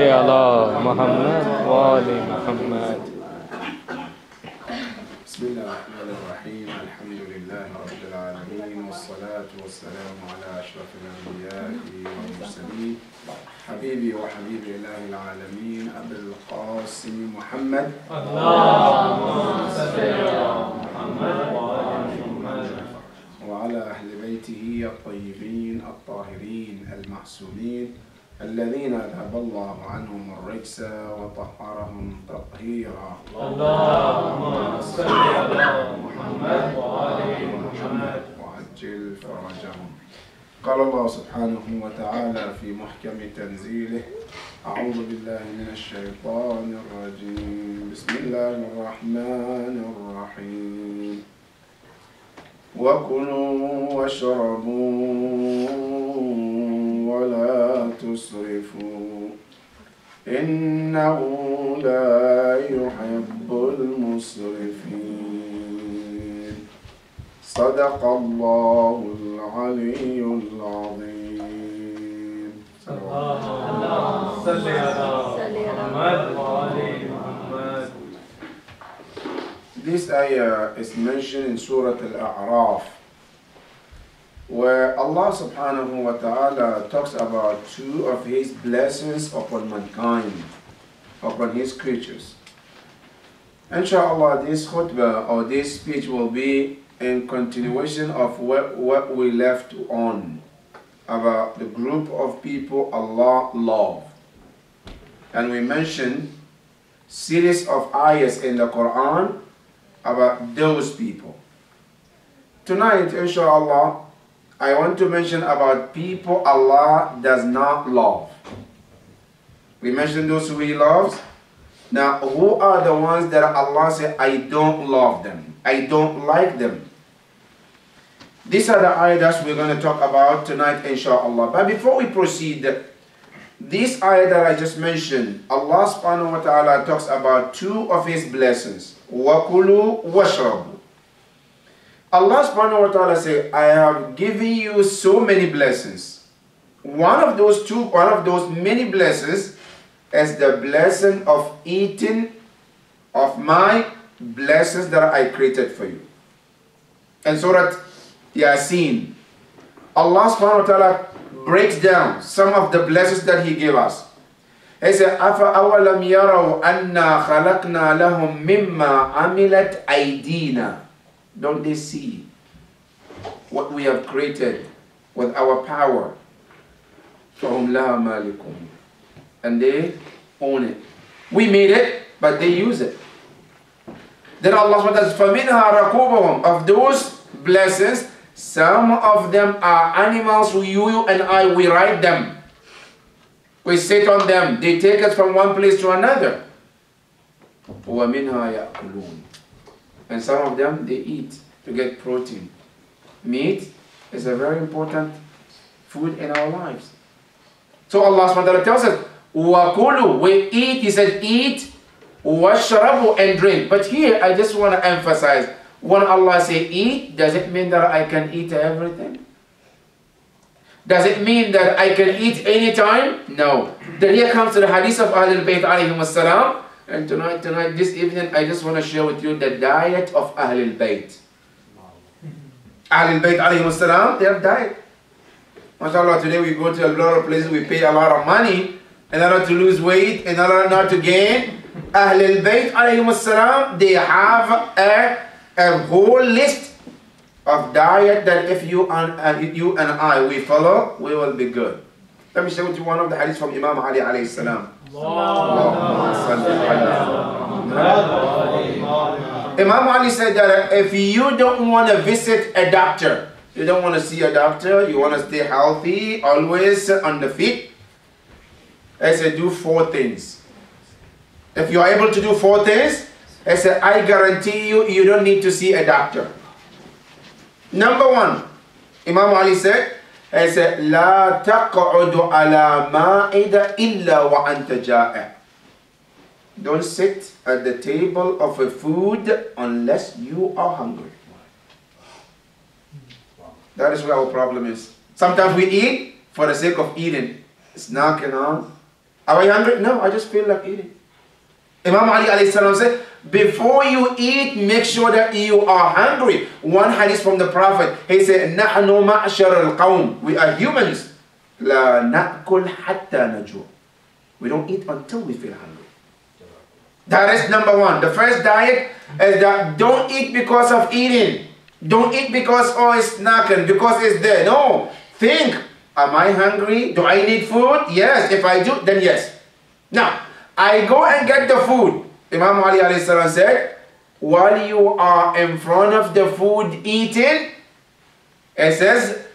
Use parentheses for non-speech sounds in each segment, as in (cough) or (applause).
على محمد وآل محمد. بسم الله الرحمن الرحيم. الحمد لله رب العالمين والصلاة والسلام على أشرف الأنبياء والمرسلين. حبيبي وحبيب الله العالمين أبي القاسم محمد. اللهم صل على محمد وآل محمد. وعلى أهل بيته الطيبين الطاهرين المعصومين. الذين أذهب الله عنهم الرجس وطهرهم تطهيرا. اللهم صل على محمد وآل محمد. وعجل فرجهم. قال الله سبحانه وتعالى في محكم تنزيله أعوذ بالله من الشيطان الرجيم. بسم الله الرحمن الرحيم. وكلوا واشربوا. ولا تسرفوا. إنه لا يحب المسرفين. صدق الله العلي العظيم. اللهم صل على محمد محمد. This ayah is mentioned in Surah Al-A'raf. Where Allah subhanahu wa ta'ala talks about two of his blessings upon mankind, upon his creatures. Inshallah, this khutbah or this speech will be in continuation of what, what we left on about the group of people Allah love. And we mentioned series of ayahs in the Quran about those people. Tonight, inshallah, I want to mention about people Allah does not love. We mentioned those who He loves. Now, who are the ones that Allah said, I don't love them, I don't like them? These are the ayahs we're going to talk about tonight, inshallah. But before we proceed, this ayah that I just mentioned, Allah subhanahu wa ta'ala talks about two of His blessings. وَكُلُوا وَاشْرَبُوا Allah subhanahu wa ta'ala say, I have given you so many blessings. One of those two, one of those many blessings is the blessing of eating of my blessings that I created for you. And so that Yasin, Allah subhanahu wa ta'ala breaks down some of the blessings that He gave us. He said, أَفَأَوَلَمْ يَرَوْا أَنَّا خَلَقْنَا لَهُم مِّمَّا عَمِلَتْ أَيْدِينَا Don't they see what we have created with our power? فَهُمْ لَهَا مَالِكُونَ And they own it. We made it, but they use it. Then Allah says, فَمِنْهَا رَكُوبُهُم Of those blessings, some of them are animals who you and I, we ride them. We sit on them. They take us from one place to another. وَمِنْهَا يَأْكُلُونَ And some of them, they eat to get protein. Meat is a very important food in our lives. So Allah SWT tells us, وَكُلُوا We eat, He said, eat, وَاشْرَبُوا and drink. But here, I just want to emphasize, when Allah say eat, does it mean that I can eat everything? Does it mean that I can eat anytime? No. Then here comes to the hadith of Ahlul Bayt alayhim salam. and tonight, tonight, this evening, I just want to share with you the diet of Ahlul Bayt. Ahlul Bayt alayhim salam, they have diet. MashaAllah, today we go to a lot of places, we pay a lot of money in order to lose weight, in order not to gain. Ahlul Bayt alayhim salam, they have a, a whole list of diet that if you and, uh, you and I we follow, we will be good. Let me share with you one of the hadiths from Imam Ali alayhi salam. Imam Ali said that if you don't want to visit a doctor, you don't want to see a doctor, you want to stay healthy, always on the feet, I said do four things. If you are able to do four things, I said I guarantee you, you don't need to see a doctor. Number one, Imam Ali said, he said, لا تقعد على مائدة إلا وأنت جائع. Don't sit at the table of a food unless you are hungry. That is where our problem is. Sometimes we eat for the sake of eating, snacking on, Are you hungry? No, I just feel like eating. Imam Ali alayhi salam said, before you eat, make sure that you are hungry. One hadith from the Prophet, he said, نَحْنُ مَعْشَرَ الْقَوْمِ We are humans. لَا نَأْكُلْ حَتَّى نَجُوعُ We don't eat until we feel hungry. That is number one. The first diet is that don't eat because of eating. Don't eat because, oh, it's snacking, because it's there. No. Think, am I hungry? Do I need food? Yes. If I do, then yes. Now, I go and get the food. Imam Ali salam said, while you are in front of the food eating, it says,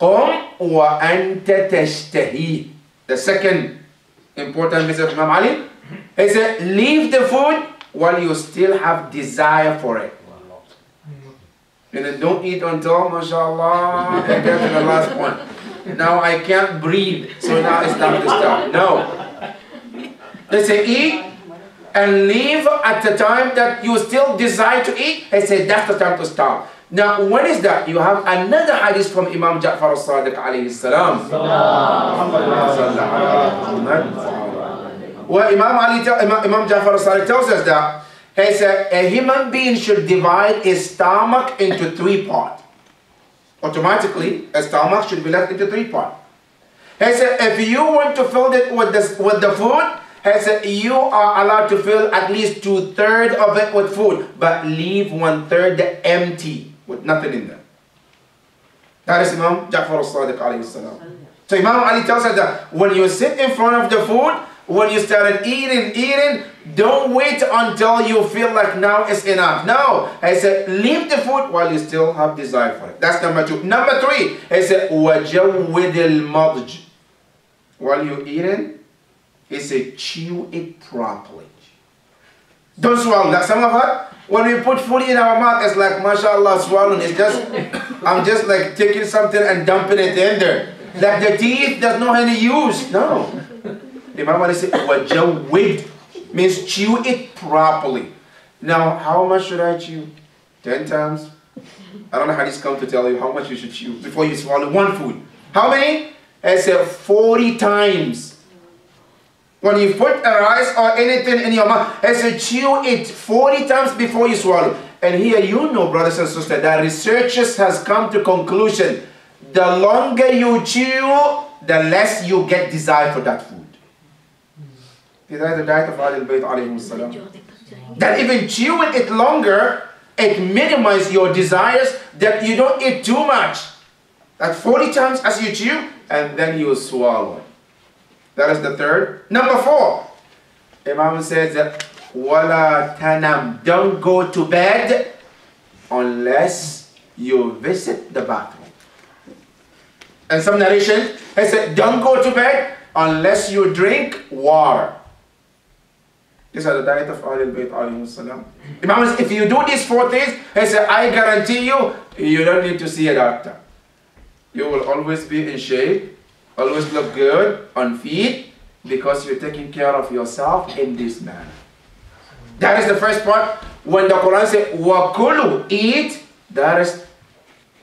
قُمْ وَأَنْتَ تَشْتَهِي The second important message of Imam Ali, he said, leave the food while you still have desire for it. And then don't eat until, mashallah, I get to the last one. Now I can't breathe, so now it's time to stop. No. They say eat and leave at the time that you still desire to eat. They say that's the time to stop. Now, when is that? You have another hadith from Imam Ja'far al-Sadiq alayhi salam. Well, Imam Ali, Imam, Imam Ja'far al-Sadiq tells us that he said a human being should divide his stomach into three parts. Automatically, a stomach should be left into three parts. He said if you want to fill it with the, with the food, he said you are allowed to fill at least two-thirds of it with food, but leave one-third empty with nothing in there. That is Imam Ja'far al-Sadiq alayhi salam. So Imam Ali tells us that when you sit in front of the food, when you started eating, eating, don't wait until you feel like now it's enough. No, I said leave the food while you still have desire for it. That's number two. Number three, I said وَجَوِّدِ الْمَضْجِ While you're eating, he said chew it properly. Don't swallow. Like some of us, when we put food in our mouth, it's like mashallah swallowing. It's just, (coughs) I'm just like taking something and dumping it in there. Like the teeth does not any use. No. Imam Ali said, wajawid means chew it properly. Now, how much should I chew? Ten times? I don't know how this come to tell you how much you should chew before you swallow one food. How many? I said 40 times. When you put a rice or anything in your mouth, I said chew it 40 times before you swallow. And here you know, brothers and sisters, that researchers has come to conclusion, the longer you chew, the less you get desire for that food. Of? That even chewing it longer, it minimizes your desires that you don't eat too much. That 40 times as you chew, and then you swallow. That is the third. Number four, Imam says wala tanam, don't go to bed unless you visit the bathroom. And some narration, he said, don't go to bed unless you drink water. These are the diet of Ahlul Bayt alayhi. Imam says, if you do these four things, he said, I guarantee you, you don't need to see a doctor. You will always be in shape, always look good on feet, because you're taking care of yourself in this manner. That is the first part. When the Quran says, Wakulu, eat, that is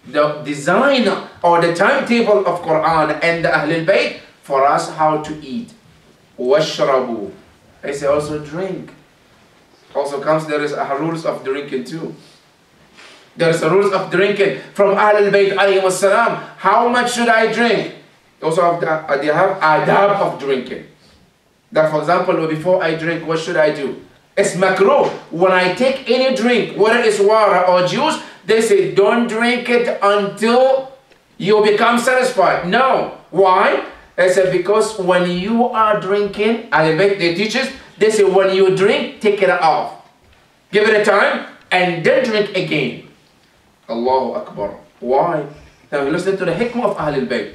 the design or the timetable of Quran and the Ahlul Bayt for us how to eat. Washrabu. I say also drink. Also comes there is a rules of drinking too. There is a rules of drinking from Ahlul Bayt alayhi salam. How much should I drink? Also have the, uh, they have adab of drinking. That for example, before I drink, what should I do? It's makruh. When I take any drink, whether it's water or juice, they say don't drink it until you become satisfied. No. Why? They said because when you are drinking, I bet the teachers, they say when you drink, take it off. Give it a time and then drink again. Allahu Akbar. Why? Now listen to the hikmah of Ahlul Bayt.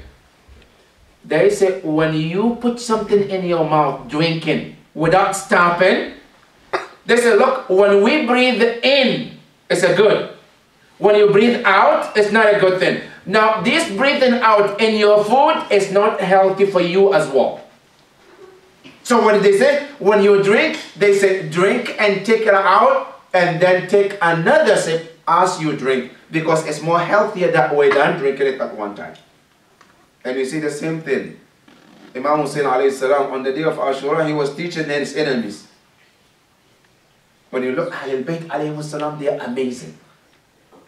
They say when you put something in your mouth, drinking, without stopping, they say, look, when we breathe in, it's a good. When you breathe out, it's not a good thing. Now, this breathing out in your food is not healthy for you as well. So what did they say? When you drink, they say drink and take it out and then take another sip as you drink because it's more healthier that way than drinking it at one time. And you see the same thing. Imam Hussein alayhi salam, on the day of Ashura, he was teaching his enemies. When you look at Ahlul Bayt alayhi salam, they are amazing.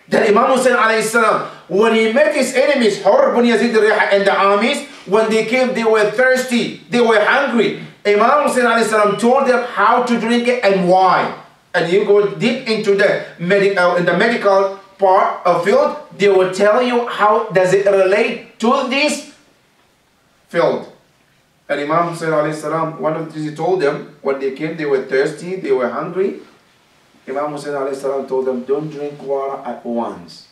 Then Imam Hussein alayhi salam, when he met his enemies, Hur and the armies, when they came, they were thirsty, they were hungry. Imam Hussein alayhi salam told them how to drink it and why. And you go deep into the, medical, uh, in the medical part of field, they will tell you how does it relate to this field. And Imam Hussein alayhi salam, one of the things he told them, when they came, they were thirsty, they were hungry. Imam Hussein alayhi salam told them, don't drink water at once.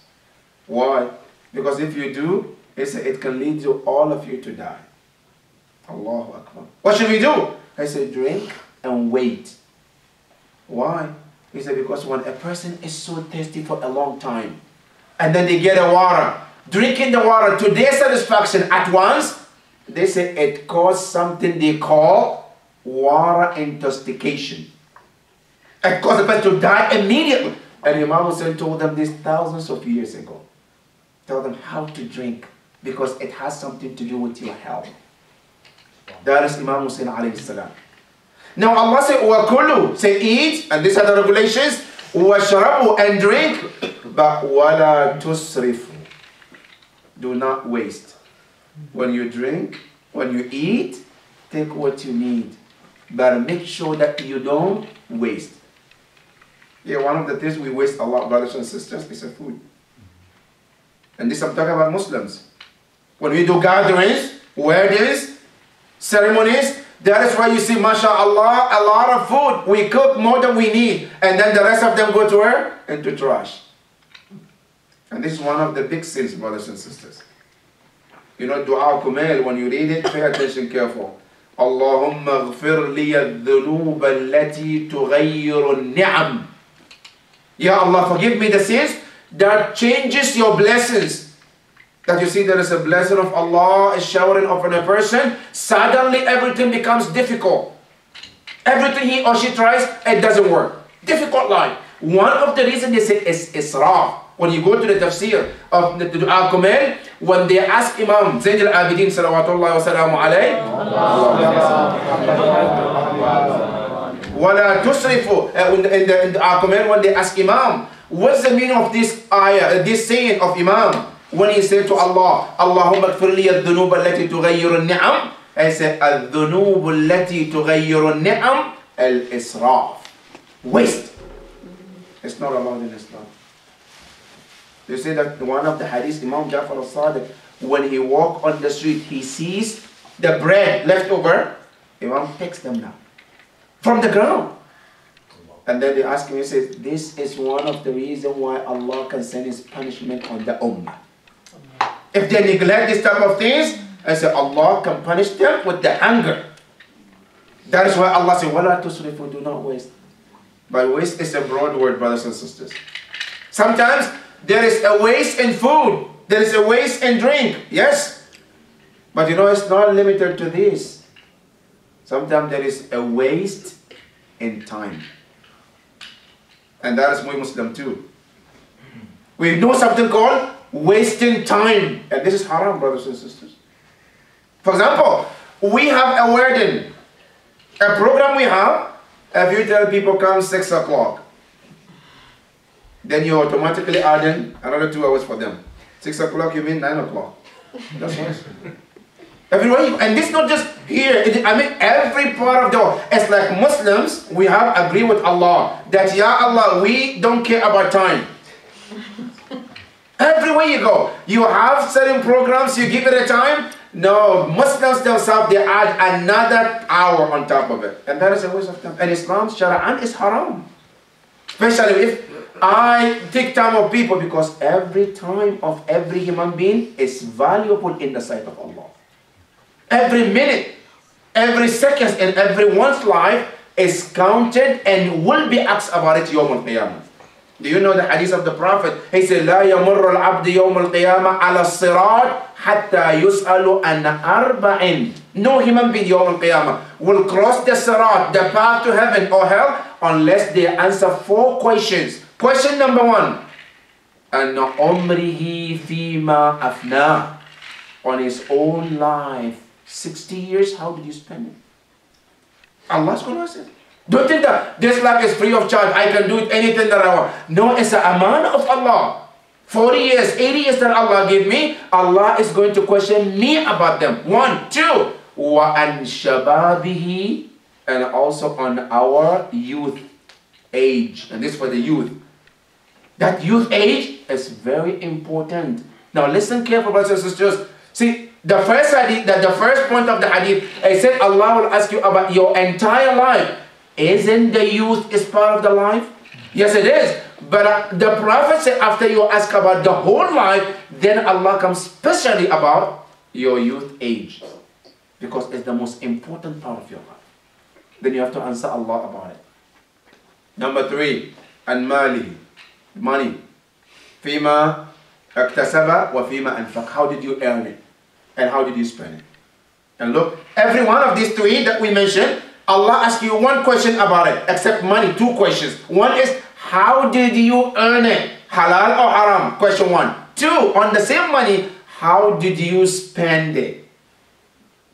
Why? Because if you do, he said, it can lead you, all of you to die. Allahu Akbar. What should we do? I said, drink and wait. Why? He said, because when a person is so thirsty for a long time, and then they get a water, drinking the water to their satisfaction at once, they say it causes something they call water intoxication. It causes a person to die immediately. And Imam Hussein told them this thousands of years ago. Tell them how to drink because it has something to do with your health. That is Imam Hussein alayhi salam. Now Allah said, وَكُلُوا Say eat, and these are the regulations. وَشْرَبُوا And drink. But وَلَا تُسْرِفُوا Do not waste. When you drink, when you eat, take what you need. But make sure that you don't waste. Yeah, one of the things we waste a lot, brothers and sisters, is food. And this I'm talking about Muslims. When we do gatherings, weddings, ceremonies, that is why you see, mashallah, a lot of food. We cook more than we need. And then the rest of them go to where? Into trash. And this is one of the big sins, brothers and sisters. You know, dua kumail, when you read it, pay attention careful. اللهم اغفر لي الذنوب التي تغير النعم. Ya Allah, forgive me the sins that changes your blessings. that you see there is a blessing of Allah is showering upon a person, suddenly everything becomes difficult. Everything he or she tries, it doesn't work. Difficult life. One of the reasons they say is israf. When you go to the tafsir of the al kumail when they ask Imam Zayn al-Abidin salawatullah wa salamu alayhi, uh, in the, in in the Kumail, when they ask Imam, what's the meaning of this ayah, uh, this saying of Imam? When he said to Allah, Allahumma kfir li al-dhunub allati tughayyiru al-ni'am, he said, al-dhunub allati tughayyiru al-ni'am, al-israf. Waste. It's not allowed in Islam. They say that one of the hadith, Imam Jafar al-Sadiq, when he walk on the street, he sees the bread left over, Imam picks them down from the ground. And then they ask him, he says, this is one of the reasons why Allah can send his punishment on the ummah. If they neglect these type of things, I say Allah can punish them with the hunger. That is why Allah said, Wala tusrifu, do not waste. By waste is a broad word, brothers and sisters. Sometimes there is a waste in food. There is a waste in drink. Yes. But you know, it's not limited to this. Sometimes there is a waste in time. And that is we Muslim too. We know something called wasting time. And this is haram, brothers and sisters. For example, we have a wedding. A program we have, if you tell people come 6 o'clock, then you automatically add in another two hours for them. 6 o'clock, you mean 9 o'clock. That's nice. (laughs) Everywhere and this not just here, it, I mean every part of the world. It's like Muslims, we have agreed with Allah that Ya Allah, we don't care about time. Everywhere you go, you have certain programs, you give it a time. No, Muslims themselves, they add another hour on top of it. And that is a waste of time. And Islam, Shara'an is haram. Especially if I take time of people because every time of every human being is valuable in the sight of Allah. Every minute, every second in everyone's life is counted and will be asked about it Yawm al-Qiyamah. Do you know the hadith of the Prophet? He said, لا يمر العبد يوم القيامة على الصراط حتى يسأل عن أربع. No human being يوم القيامة will cross the sirat, the path to heaven or hell, unless they answer four questions. Question number one. أن عمره فيما أفناه. On his own life, 60 years, how did you spend it? Allah's going to ask it. Don't think that this life is free of charge. I can do it anything that I want. No, it's a aman of Allah. 40 years, 80 years that Allah gave me, Allah is going to question me about them. One, two, wa an shababihi, and also on our youth age. And this for the youth. That youth age is very important. Now listen carefully, brothers and sisters. See, the first hadith, that the first point of the hadith, I said Allah will ask you about your entire life. Isn't the youth is part of the life? Yes, it is. But uh, the Prophet said after you ask about the whole life, then Allah comes specially about your youth age. Because it's the most important part of your life. Then you have to answer Allah about it. Number three, and mali, money. Fima aktasaba wa fima anfaq. How did you earn it? And how did you spend it? And look, every one of these three that we mentioned, Allah asks you one question about it, except money, two questions. One is, how did you earn it? Halal or haram? Question one. Two, on the same money, how did you spend it?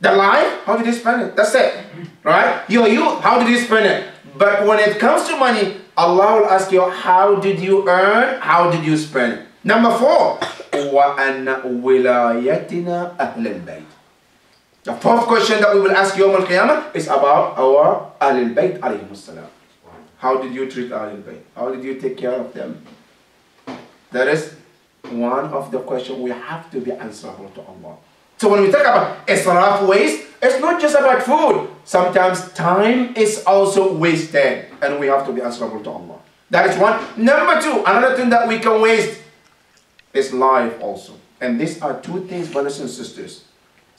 The life, how did you spend it? That's it. Right? Your youth, how did you spend it? But when it comes to money, Allah will ask you, how did you earn? How did you spend it? Number four, وَأَنَّ وِلَايَتِنَا أَهْلَ الْبَيْتِ the fourth question that we will ask Yawm al-Qiyamah is about our Ahlul Bayt alayhi salam. How did you treat Ahlul Bayt? How did you take care of them? That is one of the questions we have to be answerable to Allah. So when we talk about israf waste, it's not just about food. Sometimes time is also wasted and we have to be answerable to Allah. That is one. Number two, another thing that we can waste is life also. And these are two things, brothers and sisters.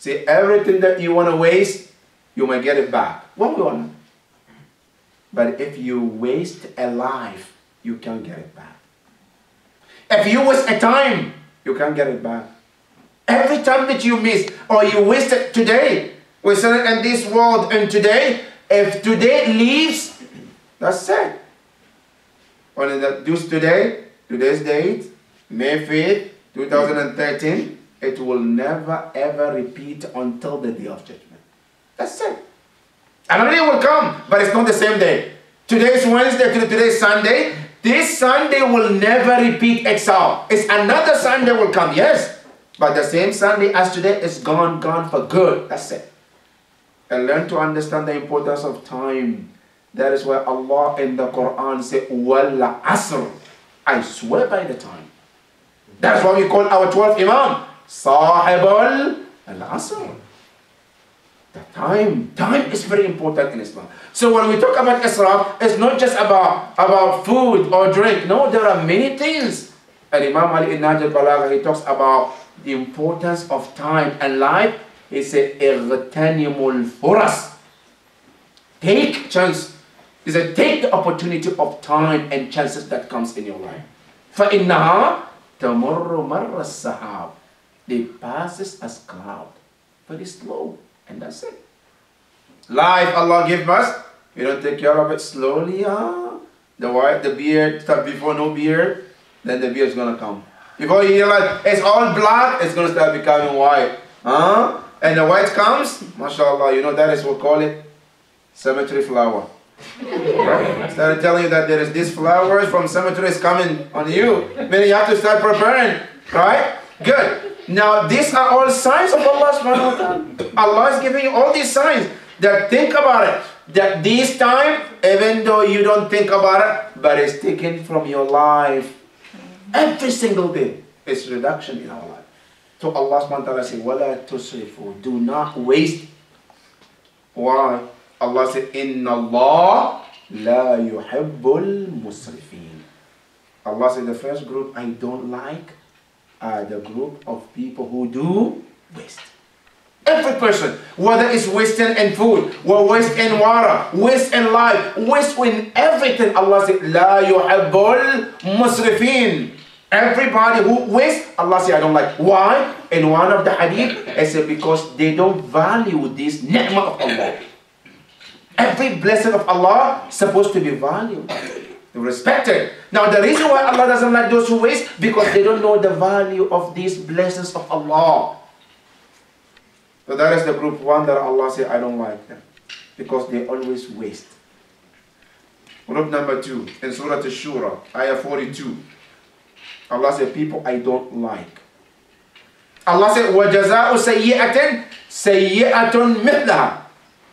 See, everything that you want to waste, you may get it back. One way or another. But if you waste a life, you can't get it back. If you waste a time, you can't get it back. Every time that you miss or you wasted today, we said in this world and today, if today leaves, that's it. Only that this today, today's date, May 5th, 2013, it will never ever repeat until the day of judgment. That's it. Another day will come, but it's not the same day. Today is Wednesday, today is Sunday. This Sunday will never repeat itself. It's another Sunday will come, yes. But the same Sunday as today is gone, gone for good. That's it. And learn to understand the importance of time. That is why Allah in the Quran said, Walla asr. I swear by the time. That's why we call our 12th Imam Sahib al-Asr. The time. Time is very important in Islam. So when we talk about Islam, it's not just about, about food or drink. No, there are many things. And Imam Ali in Nahj al-Balagha, he talks about the importance of time and life. He said, اغتنموا الفرص. Take chance. He said, take the opportunity of time and chances that comes in your life. فإنها تمر مر السحاب. They passes as cloud. Very slow. And that's it. Life Allah give us. You don't take care of it slowly. Ah. The white, the beard, start before no beard, then the beard is gonna come. Before you realize it's all black, it's gonna start becoming white. Huh? And the white comes, mashallah, you know that is what we call it cemetery flower. right? (laughs) Started telling you that there is this flowers from cemetery is coming on you. Meaning you have to start preparing. Right? Good. Now these are all signs of Allah subhanahu wa ta'ala. Allah is giving you all these signs that think about it. That this time, even though you don't think about it, but it's taken from your life every single day. It's reduction in our life. So Allah subhanahu wa ta'ala says, وَلَا تُسْرِفُوا Do not waste. Why? Allah said, إِنَّ اللَّهَ لَا يُحِبُّ الْمُسْرِفِينَ Allah said, the first group I don't like are the group of people who do waste. Every person, whether it's wasting in food, or waste in water, waste in life, waste in everything, Allah said, La yuhibbul musrifin. Everybody who wastes, Allah said, I don't like. Why? In one of the hadith, I said, because they don't value this ni'mah of Allah. Every blessing of Allah supposed to be valued respected. Now the reason why Allah doesn't like those who waste, because they don't know the value of these blessings of Allah. So that is the group one that Allah said, I don't like them. Because they always waste. Group number two, in Surah Ash-Shura, Ayah 42. Allah said, people I don't like. Allah said, وَجَزَاءُ سَيِّئَةٍ سَيِّئَةٌ مِثْلَهَا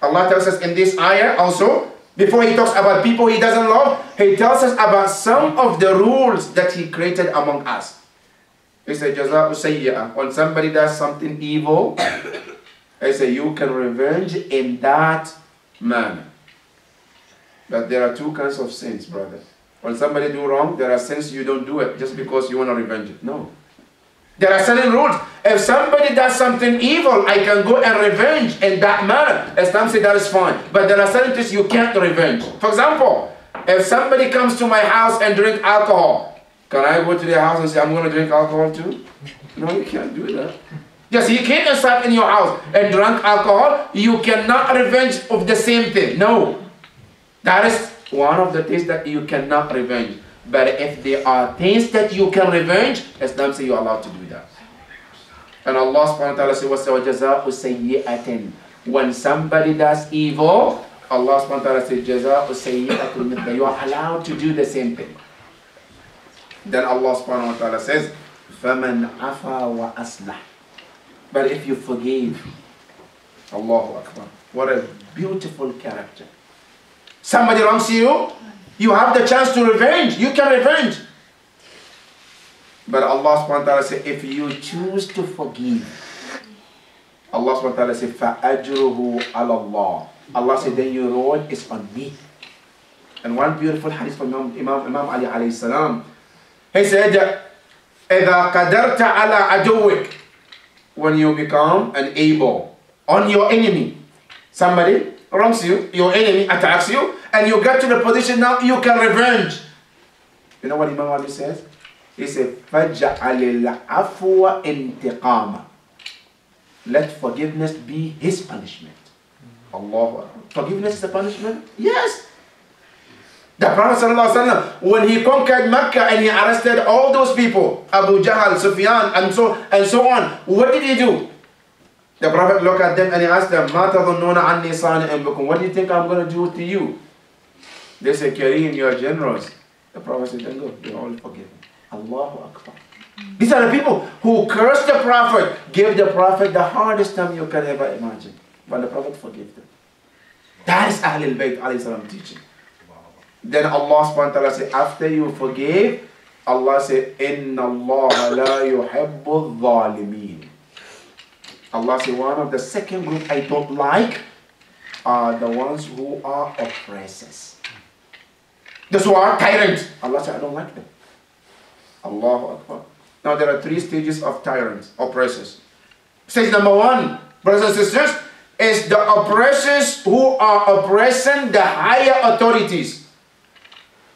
Allah tells us in this ayah also, before he talks about people he doesn't love, he tells us about some of the rules that he created among us. He said, Jaza'u sayyi'ah. When somebody does something evil, (coughs) he said, you can revenge in that manner. But there are two kinds of sins, brother. When somebody do wrong, there are sins you don't do it just because you want to revenge it. No. There are certain rules. If somebody does something evil, I can go and revenge in that manner. Islam says that is fine. But there are certain things you can't revenge. For example, if somebody comes to my house and drink alcohol, can I go to their house and say, I'm going to drink alcohol too? (laughs) No, you can't do that. Yes, he came inside in your house and drank alcohol. You cannot revenge of the same thing. No. That is one of the things that you cannot revenge. But if there are things that you can revenge, Islam says you're allowed to do that. And Allah subhanahu wa ta'ala says, وَجَزَاءُ سَيِّئَةٍ When somebody does evil, Allah subhanahu wa ta'ala says, جَزَاءُ سَيِّئَةٍ You are allowed to do the same thing. Then Allah subhanahu wa ta'ala says, فَمَنْ عَفَى وَأَصْلَحَ But if you forgive, Allahu Akbar. What a beautiful character. Somebody wrongs you, you have the chance to revenge. You can revenge. But Allah subhanahu wa ta'ala said, if you choose to forgive, Allah subhanahu wa ta'ala said, فَأَجْرُهُ عَلَى اللَّهِ Allah said, then your reward is on me. And one beautiful hadith from Imam, Imam, Imam Ali alayhi salam, he said, إِذَا قَدَرْتَ عَلَى عَدُوِّكَ When you become an able on your enemy, somebody wrongs you, your enemy attacks you, and you get to the position now you can revenge. You know what Imam Ali says? He said, فَجْعَلِ الْعَفْوَ انْتِقَامًا Let forgiveness be his punishment. Allah. Forgiveness is a punishment? Yes. The Prophet ﷺ, when he conquered Mecca and he arrested all those people, Abu Jahl, Sufyan, and so and so on, what did he do? The Prophet looked at them and he asked them, مَا تَظُنُّونَ عَنِّي صَانِئًا بِكُمْ What do you think I'm going to do to you? They said, Kareem, you are generous. The Prophet said, then go, you're all forgiven. Allahu Akbar. These are the people who cursed the Prophet, gave the Prophet the hardest time you can ever imagine. But the Prophet forgave them. That is Ahlul Bayt alayhi salam teaching. Then Allah subhanahu wa ta'ala said, after you forgave, Allah said, Inna Allah la yuhibbu dhalimeen. Allah said, one of the second group I don't like are the ones who are oppressors. Those who are tyrants. Allah said, I don't like them. Allahu Akbar. Now there are three stages of tyrants, oppressors. Stage number one, brothers and sisters, is the oppressors who are oppressing the higher authorities.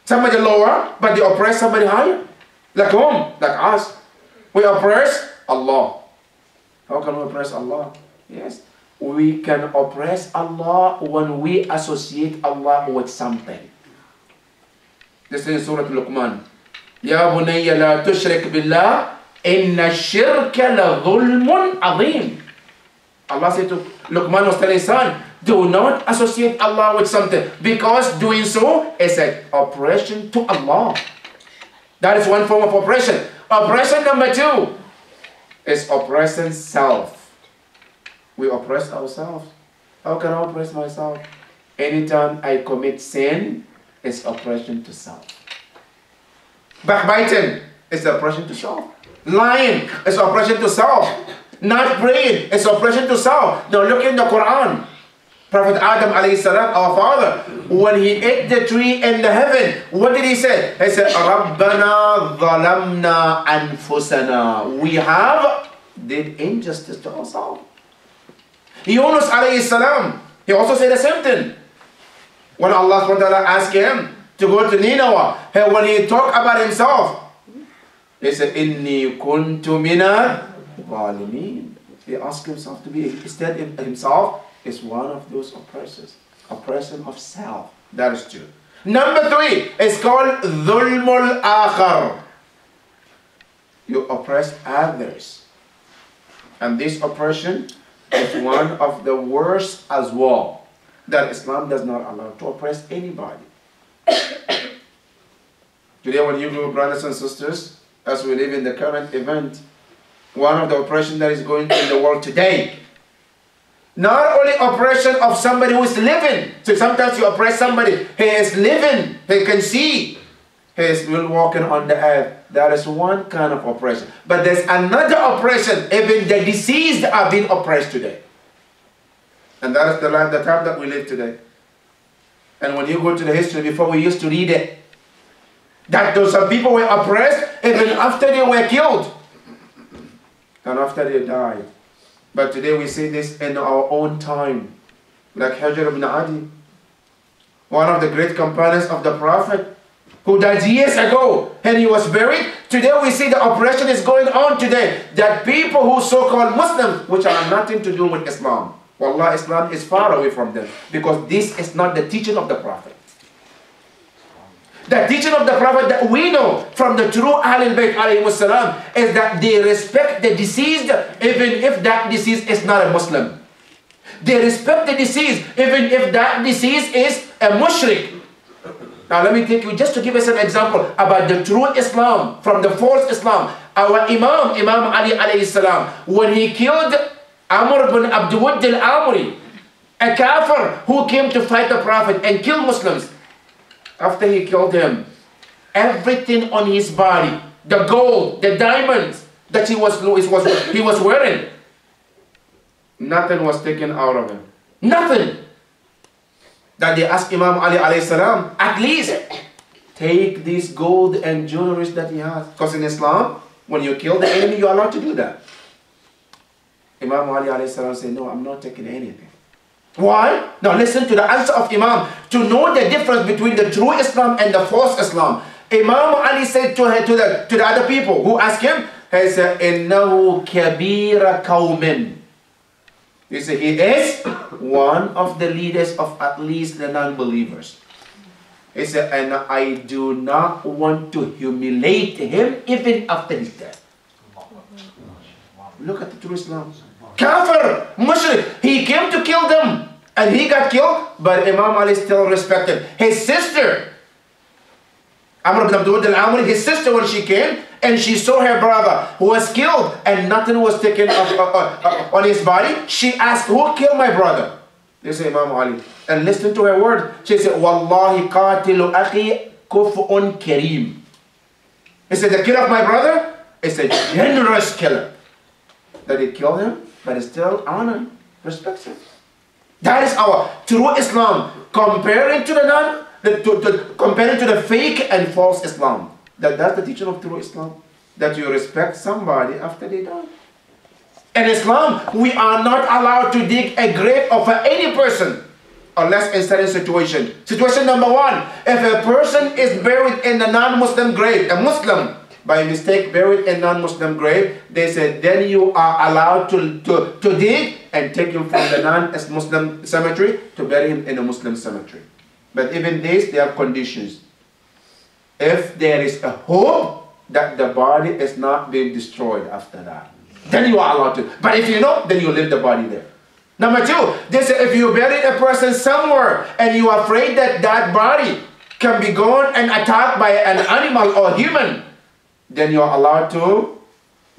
Somebody lower, but they oppress somebody higher. Like whom? Like us. We oppress Allah. How can we oppress Allah? Yes. We can oppress Allah when we associate Allah with something. This is Surah Luqman. يا بني لا تشرك بالله إن الشرك لظلم عظيم Allah said to Luqman was telling his son, do not associate Allah with something because doing so is an oppression to Allah. That is one form of oppression. Oppression number two is oppressing self. We oppress ourselves. How can I oppress myself? Anytime I commit sin, it's oppression to self. Backbiting is oppression to self. Lying is oppression to self. Not praying is oppression to self. Now look in the Quran. Prophet Adam salam, our father, when he ate the tree in the heaven, what did he say? He said, Rabbana zalamna anfusana. We have did injustice to ourselves. Yunus salam, he also said the same thing. When Allah asked him to go to Nineveh, when he talked about himself, he said, Inni kuntu mina. He asked himself to be, instead himself is one of those oppressors. Oppression of self. That is true. Number three is called dhulmul akhar. You oppress others. And this oppression is one of the worst as well. That Islam does not allow to oppress anybody. (coughs) Today, when you go, brothers and sisters, as we live in the current event, one of the oppression that is going in the world today, not only oppression of somebody who is living. So sometimes you oppress somebody, he is living, he can see, he is still walking on the earth. That is one kind of oppression. But there's another oppression, even the deceased are being oppressed today. And that is the, life, the time that we live today. And when you go to the history, before we used to read it, that those people were oppressed even after they were killed and after they died. But today we see this in our own time. Like Hujr ibn Adi, one of the great companions of the Prophet, who died years ago and he was buried. Today we see the oppression is going on today. That people who so-called Muslims, which are nothing to do with Islam. Wallah, Islam is far away from them. Because this is not the teaching of the Prophet. The teaching of the Prophet that we know from the true Ahlul Bayt is that they respect the deceased even if that deceased is not a Muslim. They respect the deceased even if that deceased is a mushrik. Now let me take you just to give us an example about the true Islam from the false Islam. Our Imam, Imam Ali alayhi when he killed Amr ibn Abdul al-Amri, a kafir who came to fight the Prophet and kill Muslims, after he killed him, everything on his body, the gold, the diamonds that he was, was, he was wearing, nothing was taken out of him. Nothing. That they asked Imam Ali alayhi salam, at least take this gold and jewelry that he has. Because in Islam, when you kill the enemy, you're allowed to do that. Imam Ali alayhi salam said, no, I'm not taking anything. Why? Now listen to the answer of Imam. To know the difference between the true Islam and the false Islam. Imam Ali said to, to, the, to the other people who asked him, he said, إِنَّهُ كَبِيرَ قَوْمٍ He said, he is one of the leaders of at least the non-believers. He said, and I do not want to humiliate him even after his death. Look at the true Islam. Kafir, mushrik. He came to kill them. And he got killed, but Imam Ali still respected. His sister, Amr ibn Abdul al-Amri, his sister when she came, and she saw her brother who was killed and nothing was taken off, uh, uh, on his body, she asked, who killed my brother? They say Imam Ali. And listen to her word. She said, Wallahi qatilu akhi kuf'un kareem. He said, the killer of my brother is a generous killer. That he killed him but still honor, respect him. That is our true Islam. Comparing to the non, the, to, to, comparing to the fake and false Islam. That, that's the teaching of true Islam. That you respect somebody after they die. In Islam, we are not allowed to dig a grave of any person unless in certain situation. Situation number one, if a person is buried in a non-Muslim grave, a Muslim, by mistake buried a non-Muslim grave, they said then you are allowed to, to, to dig and take him from the non-Muslim cemetery to bury him in a Muslim cemetery. But even this, there are conditions. If there is a hope that the body is not being destroyed after that, then you are allowed to. But if you know, then you leave the body there. Number two, they say if you bury a person somewhere and you are afraid that that body can be gone and attacked by an animal or human, then you're allowed to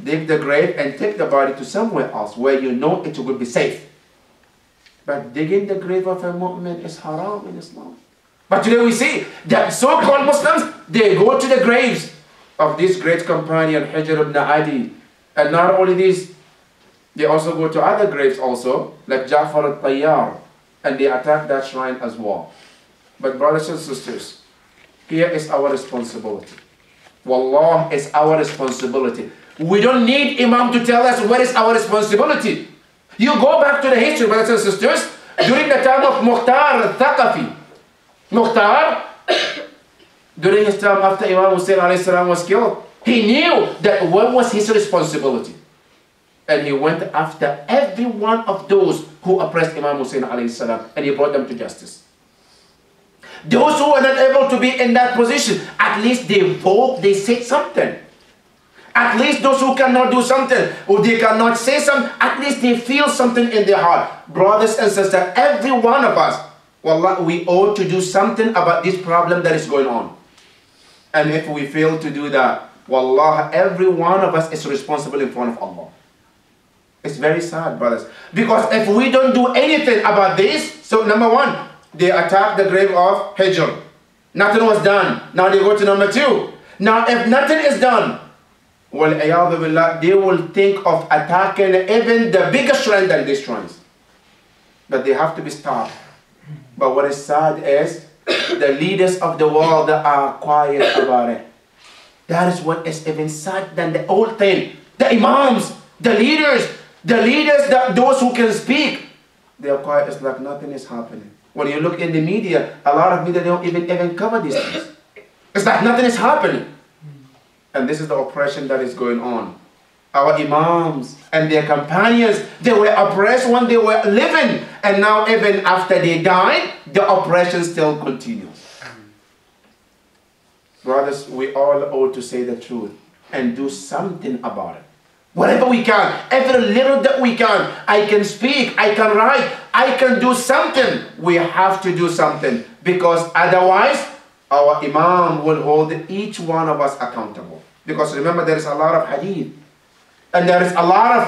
dig the grave and take the body to somewhere else where you know it will be safe. But digging the grave of a mu'min is haram in Islam. But today we see that so-called Muslims, they go to the graves of this great companion, Hujr ibn Adi. And not only this, they also go to other graves also, like Ja'far al-Tayyar, and they attack that shrine as well. But brothers and sisters, here is our responsibility. Wallah is our responsibility. We don't need Imam to tell us what is our responsibility. You go back to the history, brothers and sisters, during the time of Mukhtar al-Thaqafi. Mukhtar, during his time after Imam Hussein was killed, he knew that what was his responsibility. And he went after every one of those who oppressed Imam Hussein and he brought them to justice. Those who were not able to be in that position, at least they vote, they say something. At least those who cannot do something, or they cannot say something, at least they feel something in their heart. Brothers and sisters, every one of us, wallah, we ought to do something about this problem that is going on. And if we fail to do that, wallah, every one of us is responsible in front of Allah. It's very sad, brothers. Because if we don't do anything about this, so number one, they attack the grave of Hujr. Nothing was done. Now they go to number two. Now if nothing is done, well, they will think of attacking even the biggest shrine than these shrines. But they have to be stopped. But what is sad is the leaders of the world are quiet about it. That is what is even sad than the old thing. The imams, the leaders, the leaders, that those who can speak, they are quiet. It's like nothing is happening. When you look in the media, a lot of media don't even even cover these things. It's like nothing is happening. And this is the oppression that is going on. Our imams and their companions, they were oppressed when they were living. And now even after they died, the oppression still continues. Brothers, we all ought to say the truth and do something about it. Whatever we can, every little that we can. I can speak, I can write, I can do something. We have to do something because otherwise our Imam will hold each one of us accountable. Because remember, there is a lot of hadith. And there is a lot of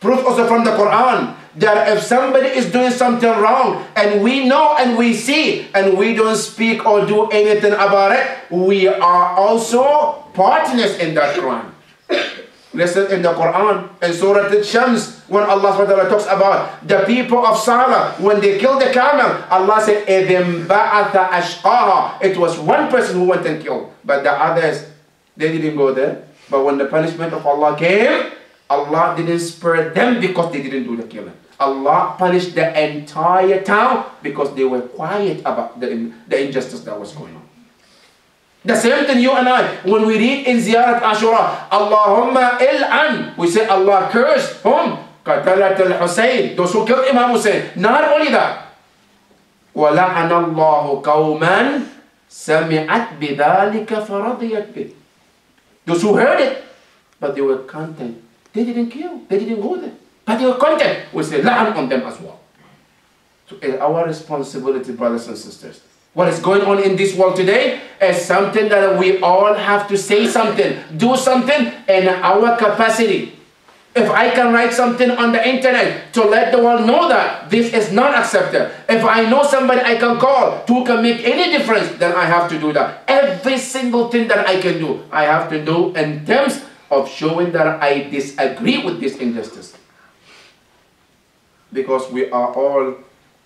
proof also from the Quran that if somebody is doing something wrong and we know and we see and we don't speak or do anything about it, we are also partners in that crime. Listen in the Quran, in Surah Al-Shams, when Allah talks about the people of Salih, when they killed the camel, Allah said, It was one person who went and killed, but the others, they didn't go there. But when the punishment of Allah came, Allah didn't spare them because they didn't do the killing. Allah punished the entire town because they were quiet about the, the injustice that was going on. The same thing you and I, when we read in Ziyarat Ashura, Allahumma il'an, we say Allah cursed whom? Qatalat al-Husayn, those who killed Imam Hussein. Not only that, وَلَعَنَ اللَّهُ قَوْمًا سَمِعَتْ بِذَلِكَ فَرَضِيَتْ بِهِ Those who heard it, but they were content. They didn't kill, they didn't go there. But they were content. We say la'an on them as well. So it's our responsibility, brothers and sisters what is going on in this world today is something that we all have to say something, do something in our capacity. If I can write something on the internet to let the world know that this is not accepted, if I know somebody I can call who can make any difference, then I have to do that. Every single thing that I can do, I have to do in terms of showing that I disagree with this injustice. Because we are all,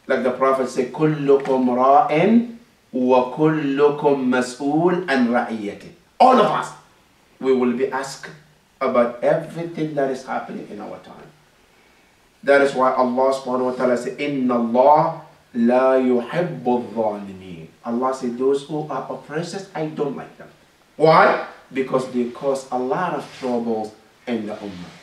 like the Prophet said, كُلُّكُمْ رَاءٍ وَكُلُّكُمْ مَسْئُولٌ عَنْ رَعِيَّتِهِ All of us, we will be asked about everything that is happening in our time. That is why Allah subhanahu wa ta'ala said, إِنَّ اللَّهَ لَا يُحِبُّ الظَّالِمِينَ Allah said, those who are oppressors, I don't like them. Why? Because they cause a lot of troubles in the ummah.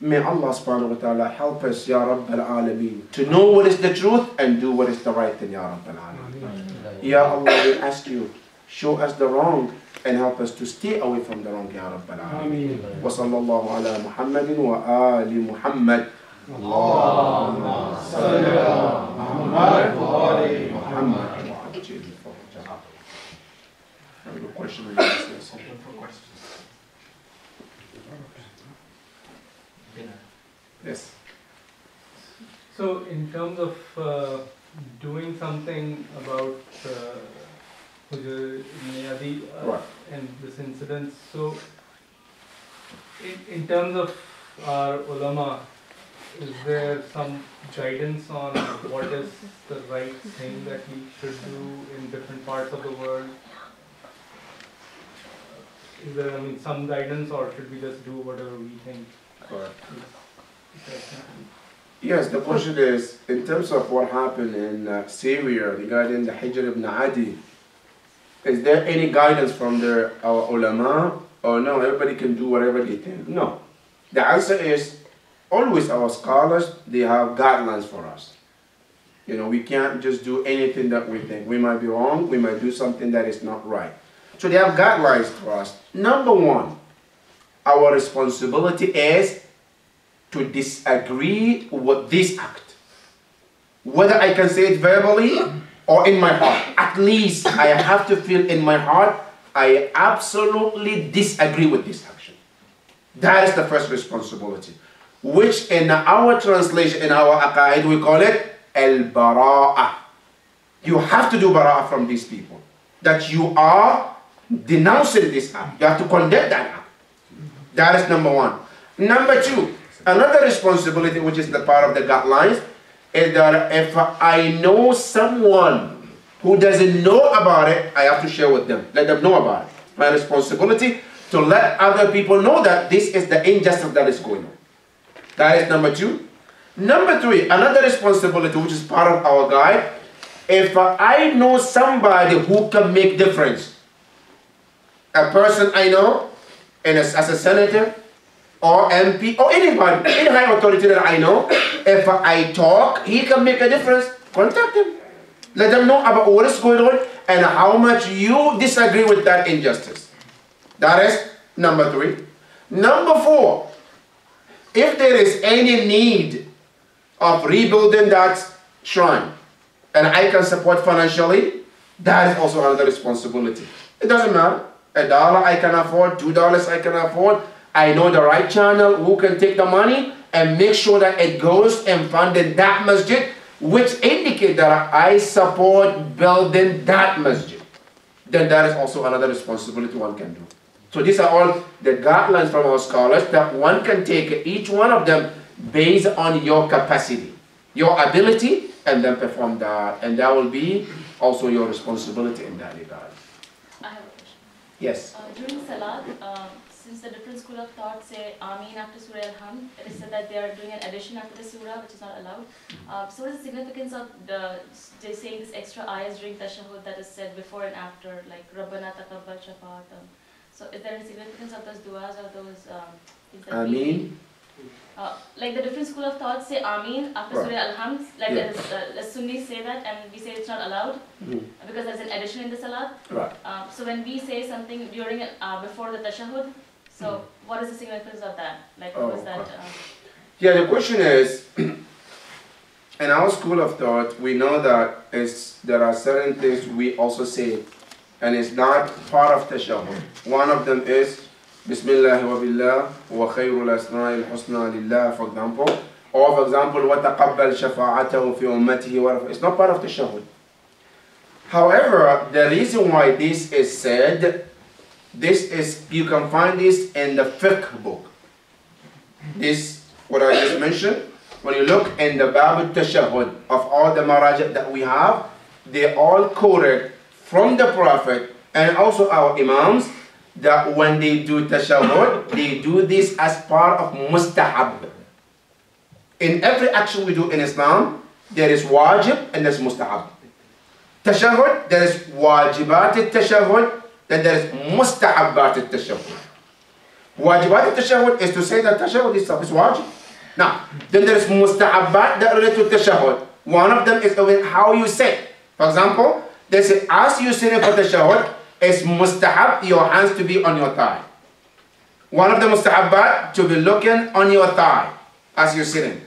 May Allah subhanahu wa ta'ala help us, Ya Rabbal Alameen, to know what is the truth and do what is the right thing, Ya Rabbal Alameen. Ya Allah, we ask you, show us the wrong and help us to stay away from the wrong, Ya Rabbal Alameen. Wa sallallahu ala Muhammadin wa ali Muhammad. Allahumma salli ala Muhammad wa ali Muhammad. Yes. So in terms of uh doing something about uh, Niyadi uh, Right. and this incident, so in, in terms of our ulama, is there some guidance on what is the right thing that we should do in different parts of the world? Is there, I mean, some guidance, or should we just do whatever we think Correct. Yes, the question is, in terms of what happened in uh, Syria regarding the Hujr ibn Adi, is there any guidance from the, our ulama? Or no, everybody can do whatever they think? No. The answer is, always our scholars, they have guidelines for us. You know, we can't just do anything that we think. We might be wrong, we might do something that is not right. So they have guidelines for us. Number one, our responsibility is to disagree with this act. Whether I can say it verbally or in my heart, at least I have to feel in my heart I absolutely disagree with this action. That is the first responsibility, which in our translation, in our aqaid, we call it al-bara'ah. You have to do bara'ah from these people. That you are denouncing this act. You have to condemn that act. That is number one. Number two, another responsibility, which is the part of the guidelines, is that if I know someone who doesn't know about it, I have to share with them. Let them know about it. My responsibility to let other people know that this is the injustice that is going on. That is number two. Number three, another responsibility which is part of our guide, if I know somebody who can make difference, a person I know, and as, as a senator, or MP, or anybody, any high authority that I know, if I talk, he can make a difference, contact him. Let them know about what is going on and how much you disagree with that injustice. That is number three. Number four, if there is any need of rebuilding that shrine and I can support financially, that is also another responsibility. It doesn't matter. A dollar I can afford, two dollars I can afford. I know the right channel who can take the money and make sure that it goes and funding that masjid which indicate that I support building that masjid, then that is also another responsibility one can do. So these are all the guidelines from our scholars that one can take each one of them based on your capacity, your ability, and then perform that. And that will be also your responsibility in that regard. I have a question. Yes. Uh, during Salat, uh, since the different school of thought say Ameen after Surah Al-Hamd, it is said that they are doing an addition after the surah, which is not allowed. Uh, so what is the significance of the, they saying this extra ayahs during tashahhud that is said before and after, like Rabbana taqabbal shafaatam. So is there any significance of those du'as or those um, things that Ameen. uh, like the different school of thought say Ameen after Right. Surah Al-Hamd, like Yeah. the, uh, Sunnis say that and we say it's not allowed Mhm. because there's an addition in the Salat. Right. Um, so when we say something during uh, before the tashahhud, so what is the significance of that? Like what was Hmm. Oh, that? Uh, Yeah, the question is, (clears throat) in our school of thought, we know that it's, there are certain things we also say, and it's not part of tashahhud. One of them is, Bismillah wa billah wa khayrul asma'i al-husna lillah, for example. Or for example, وَتَقَبَّلْ شَفَاعَتَهُ فِي أُمَّتِهِ وَرَفَ It's not part of tashahhud. However, the reason why this is said, this is, you can find this in the fiqh book. This, what I just mentioned, when you look in the Bab al-Tashahhud of all the marajat that we have, they all quoted from the Prophet and also our Imams that when they do tashahhud, they do this as part of mustahab. In every action we do in Islam, there is wajib and there's mustahab. Tashahhud, there is wajibat al-tashahhud, is mustahabbat al-tashahhud. Wajibat al-tashahhud is to say that tashahhud itself is then there is mustahabbat that relate to tashahhud. One of them is how you say. For example, they say, as you sit for tashahhud, it's mustahab your hands to be on your thigh. One of the mustahabbat to be looking on your thigh as you're sitting.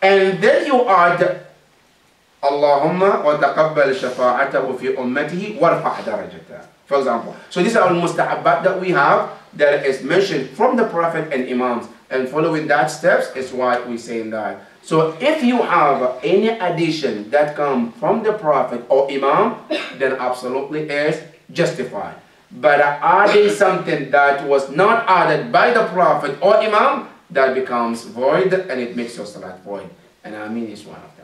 And then you add wa taqabbal shafa'atahu fi ummatihi warfa' darajata. For example. So these are all mustahabbat that we have that is mentioned from the Prophet and Imams. And following that steps is why we say that. So if you have any addition that come from the Prophet or Imam, then absolutely is justified. But adding something that was not added by the Prophet or Imam, that becomes void and it makes your salat void. And I mean is one of them.